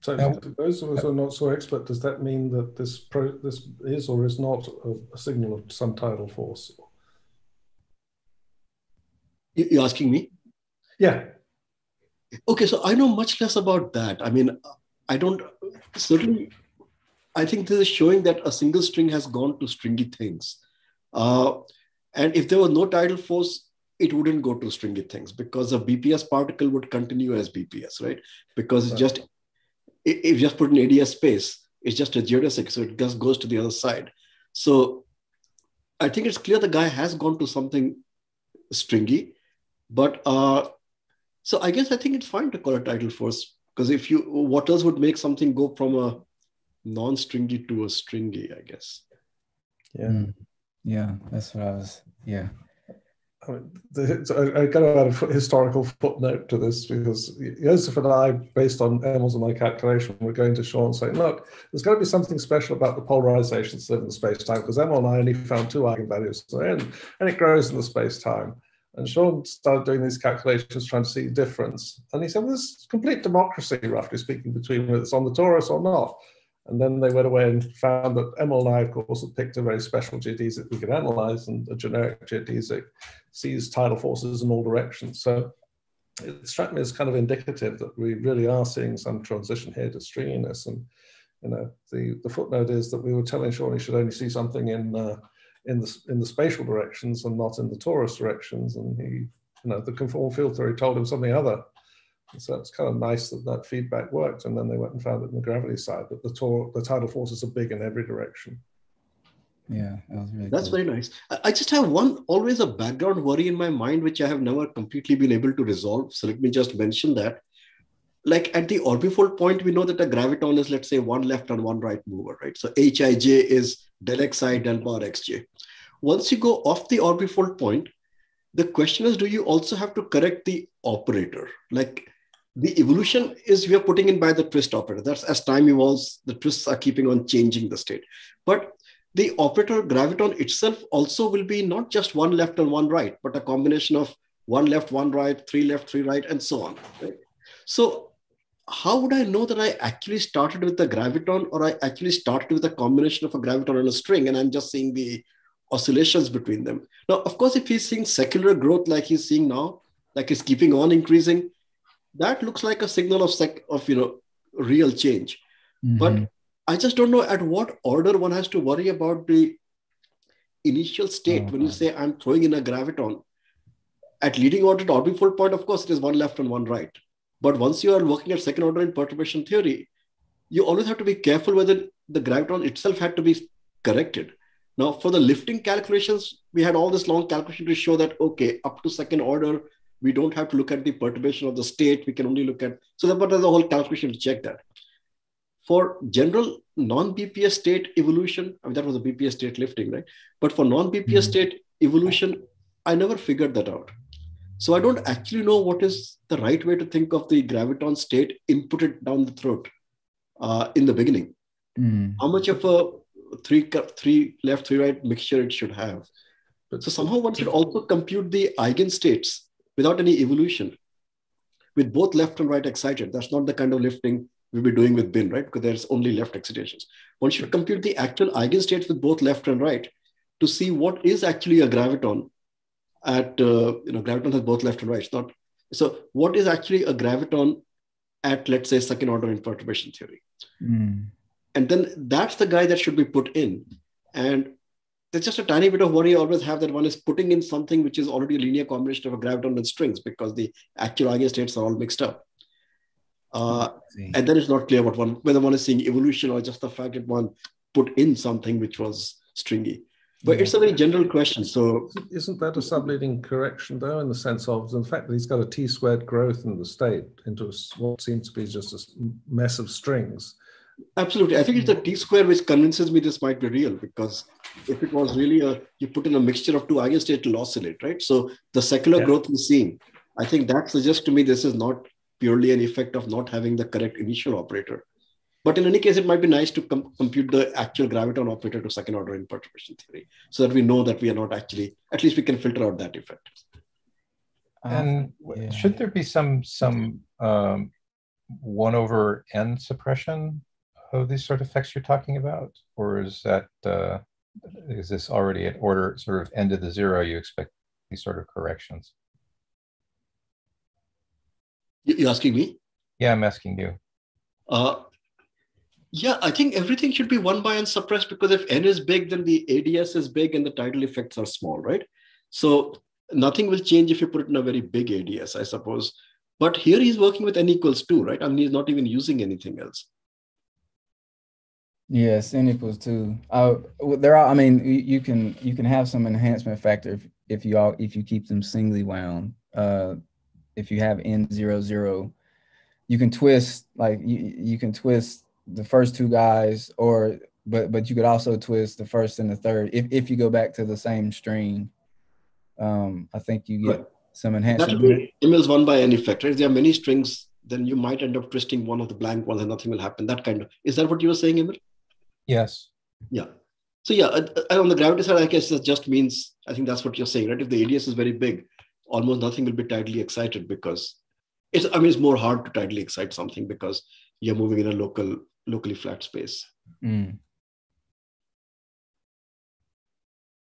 So Now- to those of us who are not so expert, does that mean that this pro, this is or is not a, a signal of some tidal force? You're asking me? Yeah. Okay, so I know much less about that. I mean, I don't certainly. I think this is showing that a single string has gone to stringy things, uh, and if there was no tidal force, it wouldn't go to stringy things because a BPS particle would continue as BPS, right? Because it's just if you just put an ADS space, it's just a geodesic, so it just goes to the other side. So I think it's clear the guy has gone to something stringy, but uh, so I guess I think it's fine to call it tidal force because if you, what else would make something go from a non-stringy to a stringy? I guess. Yeah. Mm. Yeah, that's what I was. Yeah. I, mean, the, so I, I got to add a historical footnote to this because Joseph and I, based on Emil's and my calculation, we're going to Shaun saying, look, there's got to be something special about the polarizations that live in space-time because Emil and I only found two eigenvalues and, and it grows in the space-time. And Shaun started doing these calculations trying to see the difference. And he said, well, there's complete democracy, roughly speaking, between whether it's on the torus or not. And then they went away and found that Emil and I, of course, had picked a very special geodesic we could analyze, and a generic geodesic sees tidal forces in all directions. So it struck me as kind of indicative that we really are seeing some transition here to stringiness. And you know, the, the footnote is that we were telling Shaun he should only see something in uh, in the in the spatial directions and not in the torus directions. And he, you know, the conformal field theory told him something other. And so it's kind of nice that that feedback worked. And then they went and found it in the gravity side that the tor the tidal forces are big in every direction. Yeah, that was really That's cool. very nice. I, I just have one always a background worry in my mind, which I have never completely been able to resolve. So let me just mention that. Like at the orbifold point, we know that a graviton is, let's say, one left and one right mover, right? So Hij is del xi del bar xj. Once you go off the orbifold point, the question is, do you also have to correct the operator? Like the evolution is we are putting in by the twist operator. That's as time evolves, the twists are keeping on changing the state. But the operator graviton itself also will be not just one left and one right, but a combination of one left, one right, three left, three right, and so on. Right? So how would I know that I actually started with the graviton or I actually started with a combination of a graviton and a string and I'm just seeing the oscillations between them? Now, of course, if he's seeing secular growth like he's seeing now, like it's keeping on increasing, that looks like a signal of sec of you know real change. Mhm. But I just don't know at what order one has to worry about the initial state when you say I'm throwing in a graviton. At leading order to orbifold point, of course, it is one left and one right. But once you are working at second order in perturbation theory, you always have to be careful whether the graviton itself had to be corrected. Now, for the lifting calculations, we had all this long calculation to show that, okay, up to second order, we don't have to look at the perturbation of the state. We can only look at, so that, but a whole calculation to check that. For general non-BPS state evolution, I mean, that was a BPS state lifting, right? But for non-BPS Mhm. state evolution, I never figured that out. So I don't actually know what is the right way to think of the graviton state inputted down the throat uh, in the beginning. Mm. How much of a three three left, three right mixture it should have. But So somehow one should also compute the eigenstates without any evolution, with both left and right excited. That's not the kind of lifting we'll be doing with bin, right? Because there's only left excitations. One should compute the actual eigenstates with both left and right to see what is actually a graviton at, uh, you know, graviton has both left and right. It's not, so what is actually a graviton at, let's say, second order in perturbation theory? Mm. And then that's the guy that should be put in. And there's just a tiny bit of worry I always have that one is putting in something which is already a linear combination of a graviton and strings because the actual eigenstates are all mixed up. Uh, and then it's not clear what one whether one is seeing evolution or just the fact that one put in something which was stringy. But Yeah. it's a very general question. So Isn't- Isn't that a subleading correction, though, in the sense of the fact that he's got a t squared growth in the state into what seems to be just a mess of strings? absolutely, I think it's the t square which convinces me this might be real because if it was really a you put in a mixture of two eigenstates, it'll oscillate, right? So the secular Yeah. growth we're seeing, I think that suggests to me this is not purely an effect of not having the correct initial operator. But in any case, it might be nice to com- compute the actual graviton operator to second order in perturbation theory so that we know that we are not actually, at least we can filter out that effect. And Uh, yeah. should there be some some um, one over n suppression of these sort of effects you're talking about, or is that uh, is this already at order sort of end of the zero? You expect these sort of corrections? You- You're asking me? Yeah, I'm asking you. Uh, yeah, I think everything should be one by n suppressed because if n is big, then the ADS is big and the tidal effects are small, right? So nothing will change if you put it in a very big ADS, I suppose. But here he's working with n equals two, right? I mean, he's not even using anything else. Yes, n equals two. Uh, there are. I mean, you, can you can have some enhancement factor if, if you all if you keep them singly wound. Uh, if you have n zero zero, you can twist like you you can twist the first two guys, or but but you could also twist the first and the third if if you go back to the same string. Um, I think you get Right. some enhancement. be Emil's one by effect, right? If there are many strings, then you might end up twisting one of the blank ones and nothing will happen. That kind of is that what you were saying, Emil? Yes. Yeah. So yeah, uh, uh, on the gravity side, I guess that just means I think that's what you're saying, right? If the ADS is very big, almost nothing will be tidally excited because it's I mean it's more hard to tidally excite something because you're moving in a local locally flat space. Mm.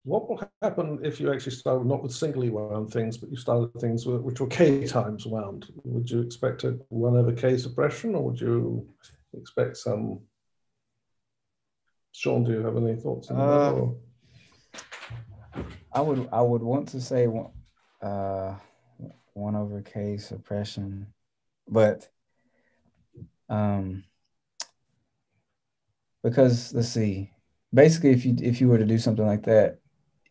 What will happen if you actually start not with singly wound things, but you started things which were k times wound? Would you expect a one over k suppression, or would you expect some? Shaun, do you have any thoughts on that? Uh, or- I would I would want to say one uh one over K suppression, but um because let's see, basically if you if you were to do something like that,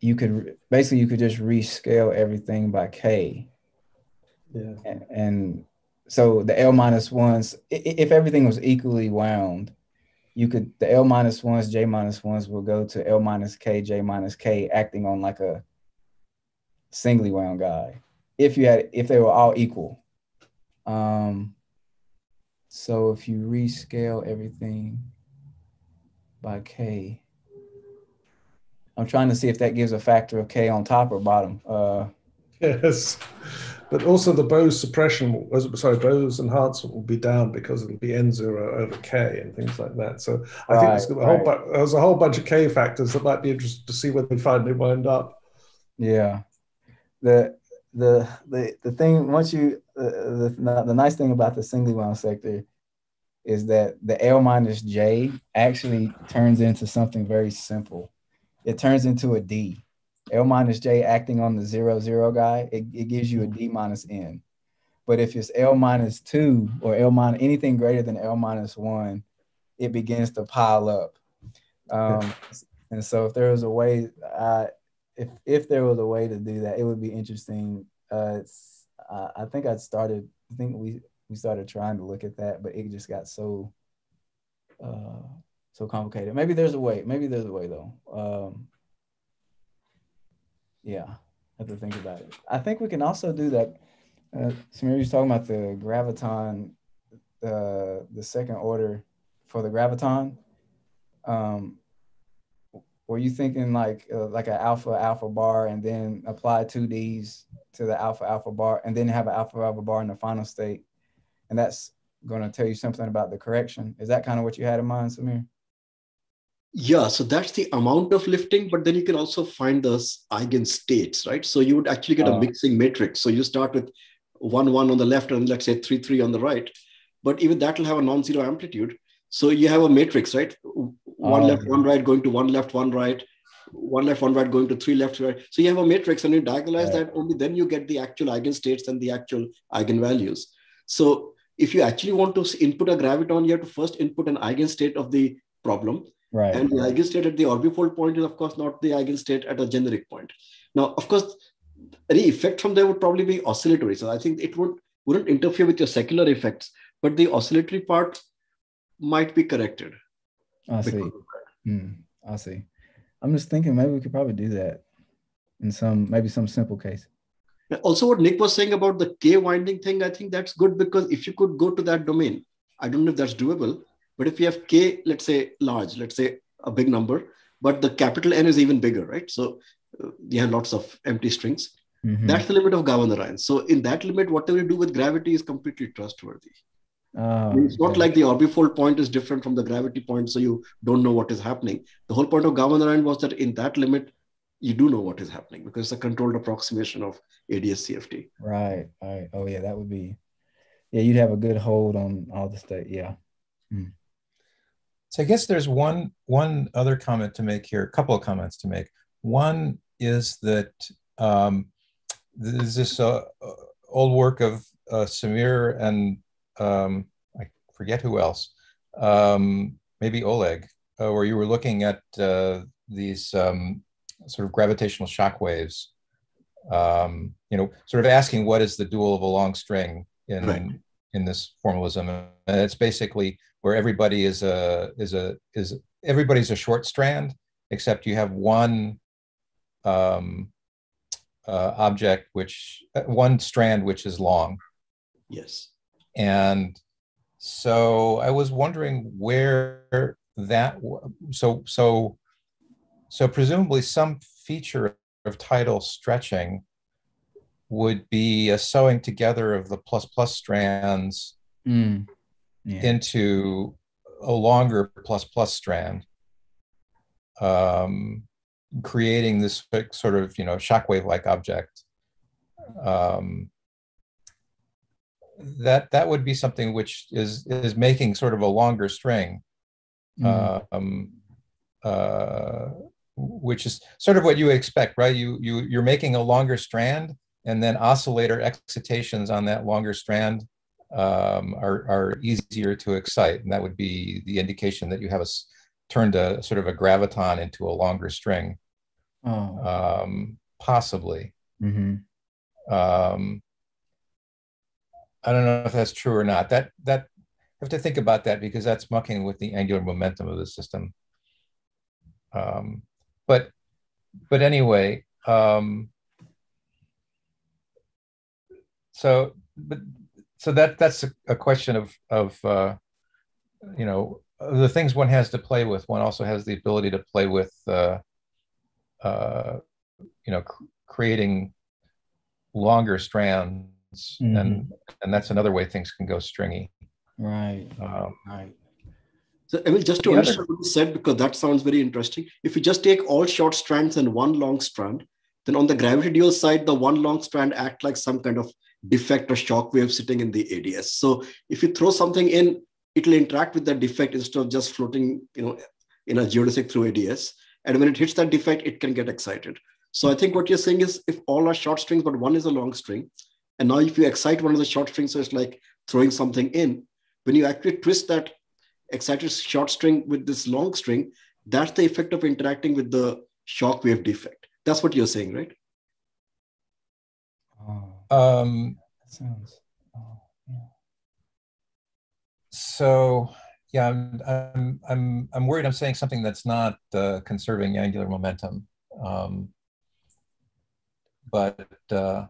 you could basically you could just rescale everything by k. Yeah. And, and so the L minus ones, if everything was equally wound, you could the L minus ones, J minus ones will go to L minus K, J minus K, acting on like a singly wound guy. If you had if they were all equal. Um so if you rescale everything by K, I'm trying to see if that gives a factor of K on top or bottom. Uh, yes, but also the Bose suppression, sorry, Bose enhancement will be down because it'll be N zero over K and things like that. So I right, think there's a, right. whole there's a whole bunch of K factors that might be interesting to see where they finally wind up. Yeah, the the the the thing once you uh, the the nice thing about the singly wound sector is that the L minus J actually turns into something very simple. It turns into a D. L minus J acting on the zero zero guy, it, it gives you a D minus N. But if it's L minus two or L minus anything greater than L minus one, it begins to pile up. Um, and so if there was a way, uh, if if there was a way to do that, it would be interesting. Uh, it's, uh, I think I started. I think we we started trying to look at that, but it just got so uh, so complicated. Maybe there's a way. Maybe there's a way though. Um, yeah, I have to think about it. I think we can also do that. Uh, Samir was talking about the graviton, uh, the second order for the graviton. Um, were you thinking like uh, like an alpha alpha bar and then apply two D's to the alpha alpha bar and then have an alpha alpha bar in the final state and that's going to tell you something about the correction. Is that kind of what you had in mind, Samir? Yeah, so that's the amount of lifting, but then you can also find the eigenstates, right? So you would actually get a uh, mixing matrix. So you start with one one on the left and let's say three three on the right, but even that will have a non-zero amplitude. So you have a matrix, right? One uh, left, one right, going to one left, one right, one left, one right, going to three left, right. So you have a matrix, and you diagonalize that. Only then you get the actual eigenstates and the actual eigenvalues. So if you actually want to input a graviton, you have to first input an eigenstate of the problem. Right. And the eigenstate at the orbifold point is, of course, not the eigenstate at a generic point. Now, of course, any effect from there would probably be oscillatory. So I think it would, wouldn't interfere with your secular effects, but the oscillatory part might be corrected. I see. Hmm. I see. I'm just thinking maybe we could probably do that in some, maybe some simple case. Also, what Nick was saying about the K winding thing, I think that's good because if you could go to that domain, I don't know if that's doable, but if you have K, let's say large, let's say a big number, but the capital N is even bigger, right? So uh, you have lots of empty strings. Mm-hmm. That's the limit of Gava-Narain. So in that limit, whatever you do with gravity is completely trustworthy. Oh, it's not like the orbifold point is different from the gravity point, so you don't know what is happening. The whole point of Gava-Narain was that in that limit, you do know what is happening because it's a controlled approximation of ADS CFT. Right. Right. Oh yeah, that would be. Yeah, you'd have a good hold on all the state. Yeah. Hmm. So I guess there's one one other comment to make here. A couple of comments to make. One is that um, there's this uh, old work of uh, Samir and um, I forget who else, um, maybe Oleg, uh, where you were looking at uh, these um, sort of gravitational shock waves. Um, you know, sort of asking what is the dual of a long string in right. In this formalism, and it's basically where everybody is a is a is everybody's a short strand, except you have one um, uh, object which uh, one strand which is long. Yes, and so I was wondering where that so so so presumably some feature of tidal stretching would be a sewing together of the plus plus strands mm. yeah. into a longer plus plus strand, um, creating this sort of you know shockwave like object. Um, that that would be something which is is making sort of a longer string. Mm. Um, uh, which is sort of what you expect, right? You you you're making a longer strand, and then oscillator excitations on that longer strand um, are are easier to excite, and that would be the indication that you have a turned a sort of a graviton into a longer string. Oh. Um, possibly. Mm-hmm. Um, I don't know if that's true or not. That that I have to think about that because that's mucking with the angular momentum of the system. Um, but but anyway, um, so but so that that's a, question of of uh, you know the things one has to play with. One also has the ability to play with uh, uh, you know cr- creating longer strands, Mhm. and and that's another way things can go stringy. Right. Um, Right. So, Emil, just to The other- understand what you said, because that sounds very interesting. If you just take all short strands and one long strand, then on the gravity dual side, the one long strand act like some kind of defect or shock wave sitting in the ADS. So if you throw something in, it'll interact with that defect instead of just floating, you know, in a geodesic through ADS. And when it hits that defect, it can get excited. So I think what you're saying is if all are short strings, but one is a long string, and now if you excite one of the short strings, so it's like throwing something in, when you actually twist that excited short string with this long string, that's the effect of interacting with the shock wave defect. That's what you're saying, right? Oh, um, that sounds. Oh, yeah. so yeah, I'm, I'm I'm I'm worried. I'm saying something that's not uh, conserving angular momentum. Um, but uh,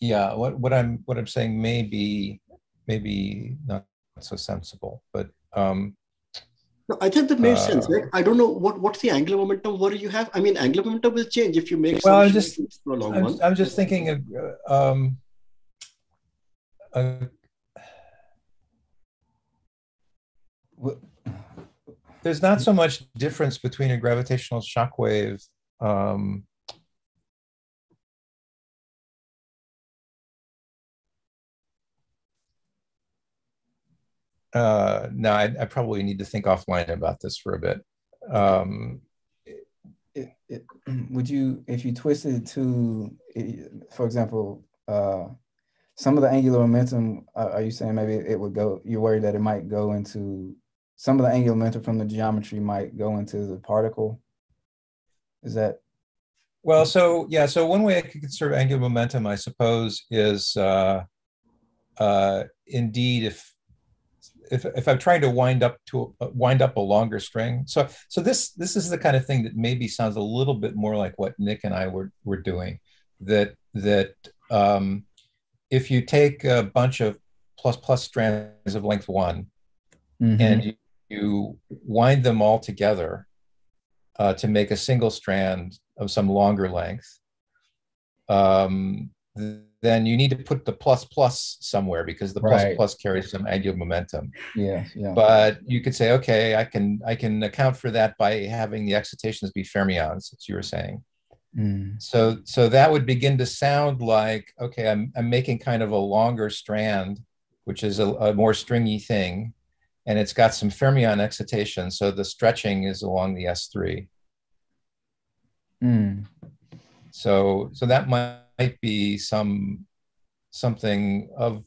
yeah, what what I'm what I'm saying may be maybe not so sensible, but um, No, I think that sense, Uh, right? I don't know what what's the angular momentum worry you have. I mean, angular momentum will change if you make Well, I'm just- for a long I'm, one. I'm just thinking of uh, um, uh, there's not so much difference between a gravitational shock wave um, uh, no, I, I probably need to think offline about this for a bit. Um, it, it, would you, if you twisted it to, for example, uh, some of the angular momentum, uh, are you saying maybe it would go, you're worried that it might go into, some of the angular momentum from the geometry might go into the particle? Is that, Well, so yeah, so one way I could conserve angular momentum, I suppose, is uh, uh, indeed if if if I'm trying to wind up to uh, wind up a longer string. So so this this is the kind of thing that maybe sounds a little bit more like what Nick and I were were doing. That that um, if you take a bunch of plus plus strands of length one Mhm. and you, you wind them all together uh, to make a single strand of some longer length, um, then you need to put the plus plus somewhere because the plus Right. plus carries some angular momentum. yeah, yeah. But you could say, okay, I can I can account for that by having the excitations be fermions, as you were saying. Mm, So so that would begin to sound like okay, I'm I'm making kind of a longer strand, which is a, a more stringy thing, and it's got some fermion excitation. So the stretching is along the S3. mm, So so that might be some something of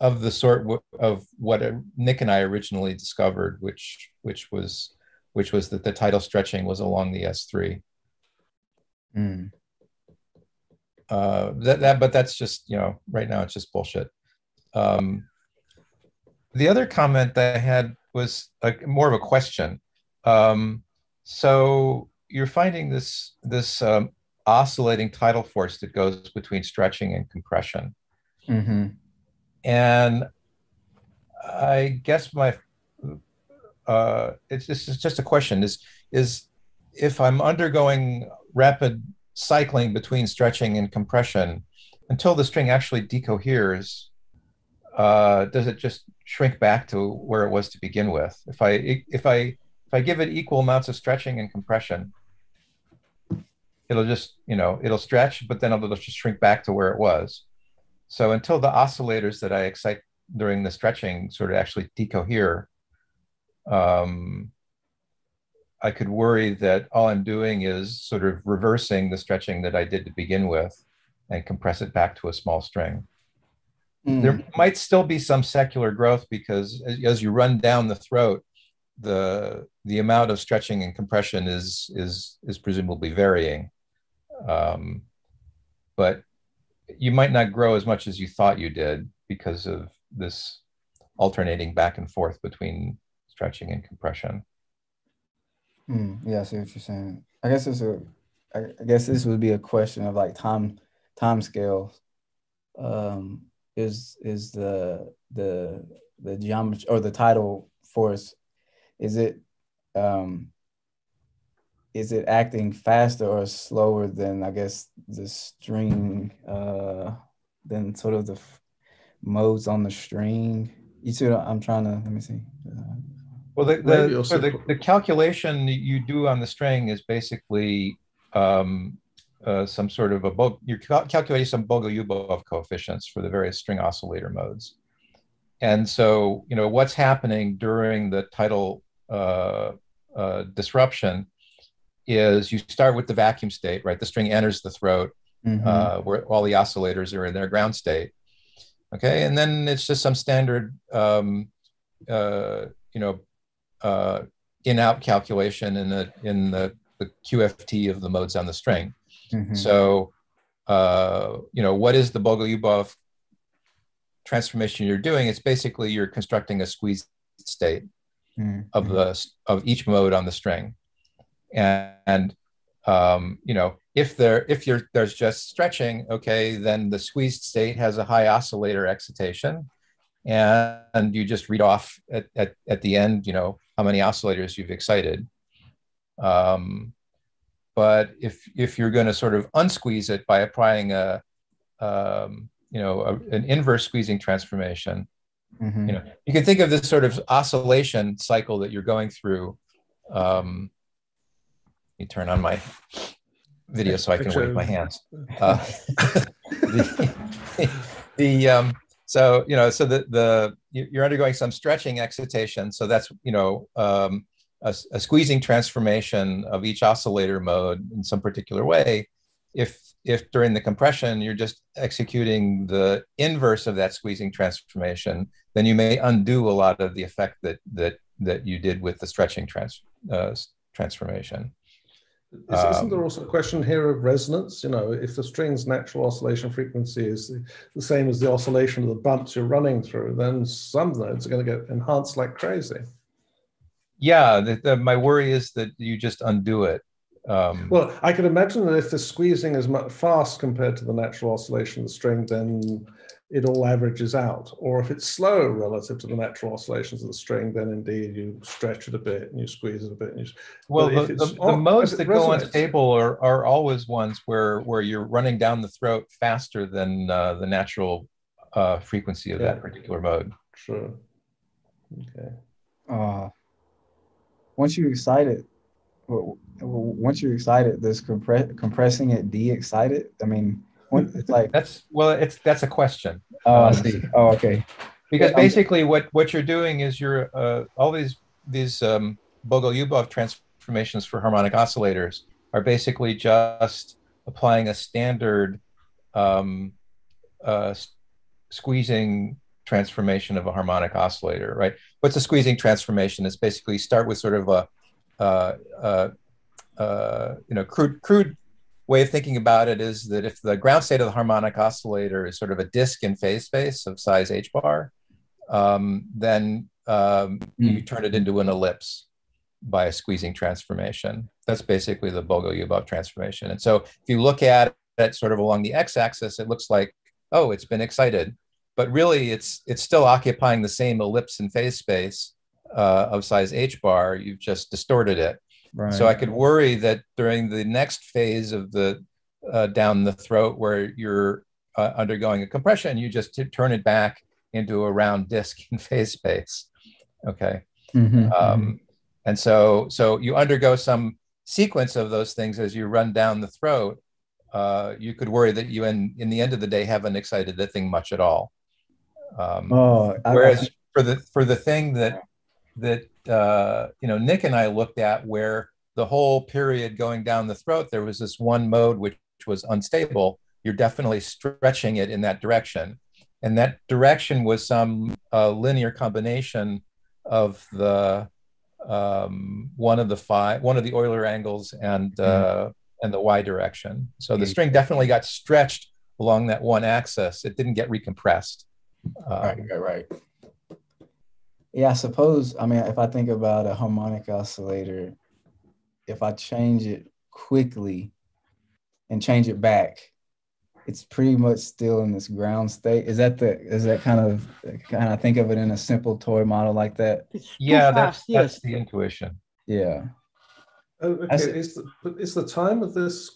of the sort of what uh, Nick and I originally discovered, which which was which was that the tidal stretching was along the S3. mm. uh, that, that but that's just you know right now it's just bullshit um, the other comment that i had was like more of a question um, so you're finding this this um, oscillating tidal force that goes between stretching and compression Mm-hmm. and i guess my uh, it's this is just a question is is if i'm undergoing rapid cycling between stretching and compression until the string actually decoheres uh, does it just shrink back to where it was to begin with if i if i if i give it equal amounts of stretching and compression it'll just you know it'll stretch but then it'll just shrink back to where it was so until the oscillators that i excite during the stretching sort of actually decohere um, I could worry that all I'm doing is sort of reversing the stretching that I did to begin with and compress it back to a small string. Mm. There might still be some secular growth because as, as, you run down the throat, the the amount of stretching and compression is is is presumably varying. Um, but you might not grow as much as you thought you did because of this alternating back and forth between stretching and compression. Hmm. yeah, I see what you're saying. I guess it's a, I guess this would be a question of like time, time scale. Um, is is the the the geometry or the tidal force? Is it um, is it acting faster or slower than I guess the string uh, than sort of the modes on the string? You see what I'm trying to let me see. Uh, well, the, the, so the, the, calculation you do on the string is basically um, uh, some sort of a, you're calculating some Bogoliubov coefficients for the various string oscillator modes. And so, you know, what's happening during the tidal uh, uh, disruption is you start with the vacuum state, right? The string enters the throat mm-hmm. uh, where all the oscillators are in their ground state. Okay, and then it's just some standard, um, uh, you know, uh, in-out calculation in the in the, the QFT of the modes on the string. Mm-hmm. So, uh, you know, what is the Bogoliubov transformation you're doing? It's basically you're constructing a squeezed state mm-hmm. of the of each mode on the string and, and um, you know if there if you're there's just stretching okay then the squeezed state has a high oscillator excitation and, and you just read off at, at, at the end you know how many oscillators you've excited um, but if if you're going to sort of unsqueeze it by applying a um, you know a, an inverse squeezing transformation mm-hmm. you know you can think of this sort of oscillation cycle that you're going through um, me turn on my video so I can wave my hands. Uh, the, the um, so you know, so the the you're undergoing some stretching excitation. So that's you know um, a, a, squeezing transformation of each oscillator mode in some particular way. If if during the compression you're just executing the inverse of that squeezing transformation, then you may undo a lot of the effect that that that you did with the stretching trans, uh, transformation. Is, not there um, also a question here of resonance? You know, if the string's natural oscillation frequency is the, the same as the oscillation of the bumps you're running through, then some nodes are going to get enhanced like crazy. Yeah, the, the, my worry is that you just undo it. Um, well, I can imagine that if the squeezing is much fast compared to the natural oscillation of the string, then it all averages out. Or if it's slow relative to the natural oscillations of the string, then indeed you stretch it a bit and you squeeze it a bit. You, well, the, the, the, modes that go unstable are, are always ones where, where you're running down the throat faster than uh, the natural uh, frequency of yeah. that particular mode. Sure. Okay. Uh, once you excite it, once you're excited, does compress, compressing it de-excite it? I mean, it's like that's well, it's that's a question. Oh, I see. Oh, okay. Because basically, what what you're doing is you're uh, all these these um, Bogoliubov transformations for harmonic oscillators are basically just applying a standard um, uh, squeezing transformation of a harmonic oscillator, right? What's a squeezing transformation? It's basically start with sort of a uh, uh, uh, you know crude crude way of thinking about it is that if the ground state of the harmonic oscillator is sort of a disk in phase space of size h bar, um, then um, mm. you turn it into an ellipse by a squeezing transformation. That's basically the Bogoliubov transformation. And so if you look at it sort of along the x-axis, it looks like, oh, it's been excited. But really, it's, it's still occupying the same ellipse in phase space uh, of size h bar. You've just distorted it. Right. So I could worry that during the next phase of the uh, down the throat, where you're uh, undergoing a compression, you just t- turn it back into a round disc in phase space. Okay. Mm-hmm, um, mm-hmm. And so, so you undergo some sequence of those things as you run down the throat. Uh, you could worry that you, in in the end of the day, haven't excited the thing much at all. Um, oh, whereas I, for the for the thing that that uh, you know Nick and I looked at where the whole period going down the throat there was this one mode which was unstable. You're definitely stretching it in that direction, and that direction was some uh, linear combination of the um, one of the five, one of the Euler angles and uh, and the y direction. So the string definitely got stretched along that one axis. It didn't get recompressed. Um, right, right, right. Yeah, I suppose. I mean, if I think about a harmonic oscillator, if I change it quickly and change it back, it's pretty much still in this ground state. Is that the is that kind of kind of think of it in a simple toy model like that? yeah, that's that's the intuition. Yeah. Oh, okay, is the, is the time of this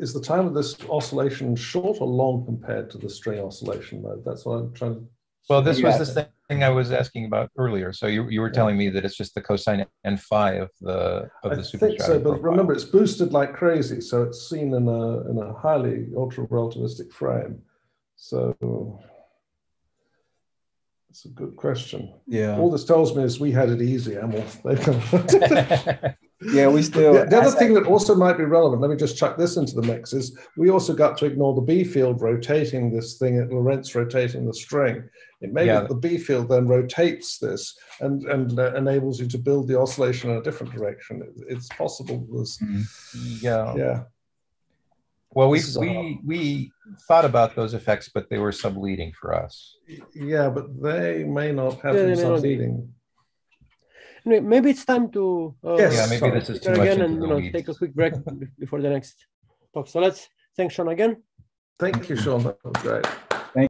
is the time of this oscillation short or long compared to the string oscillation mode? That's what I'm trying to. Well, this was the thing I was asking about earlier. So you, you were telling me that it's just the cosine n phi of the of the I think so, but profile. remember it's boosted like crazy, so it's seen in a in a highly ultra relativistic frame. So it's a good question. Yeah. All this tells me is we had it easy, Emil. yeah, we still. The, the other thing that also might be relevant, let me just chuck this into the mix, is we also got to ignore the B field rotating this thing at Lorentz rotating the string. It may yeah. be the B field then rotates this and, and uh, enables you to build the oscillation in a different direction. It, it's possible. There's, mm-hmm. Yeah. Yeah. Well, we we we thought about those effects, but they were subleading for us. Yeah, but they may not have yeah, been subleading. Maybe it's time to uh, yes, yeah, maybe sorry. this is too again and you know take a quick break before the next talk. So let's thank Shaun again. Thank you, Shaun. That was great.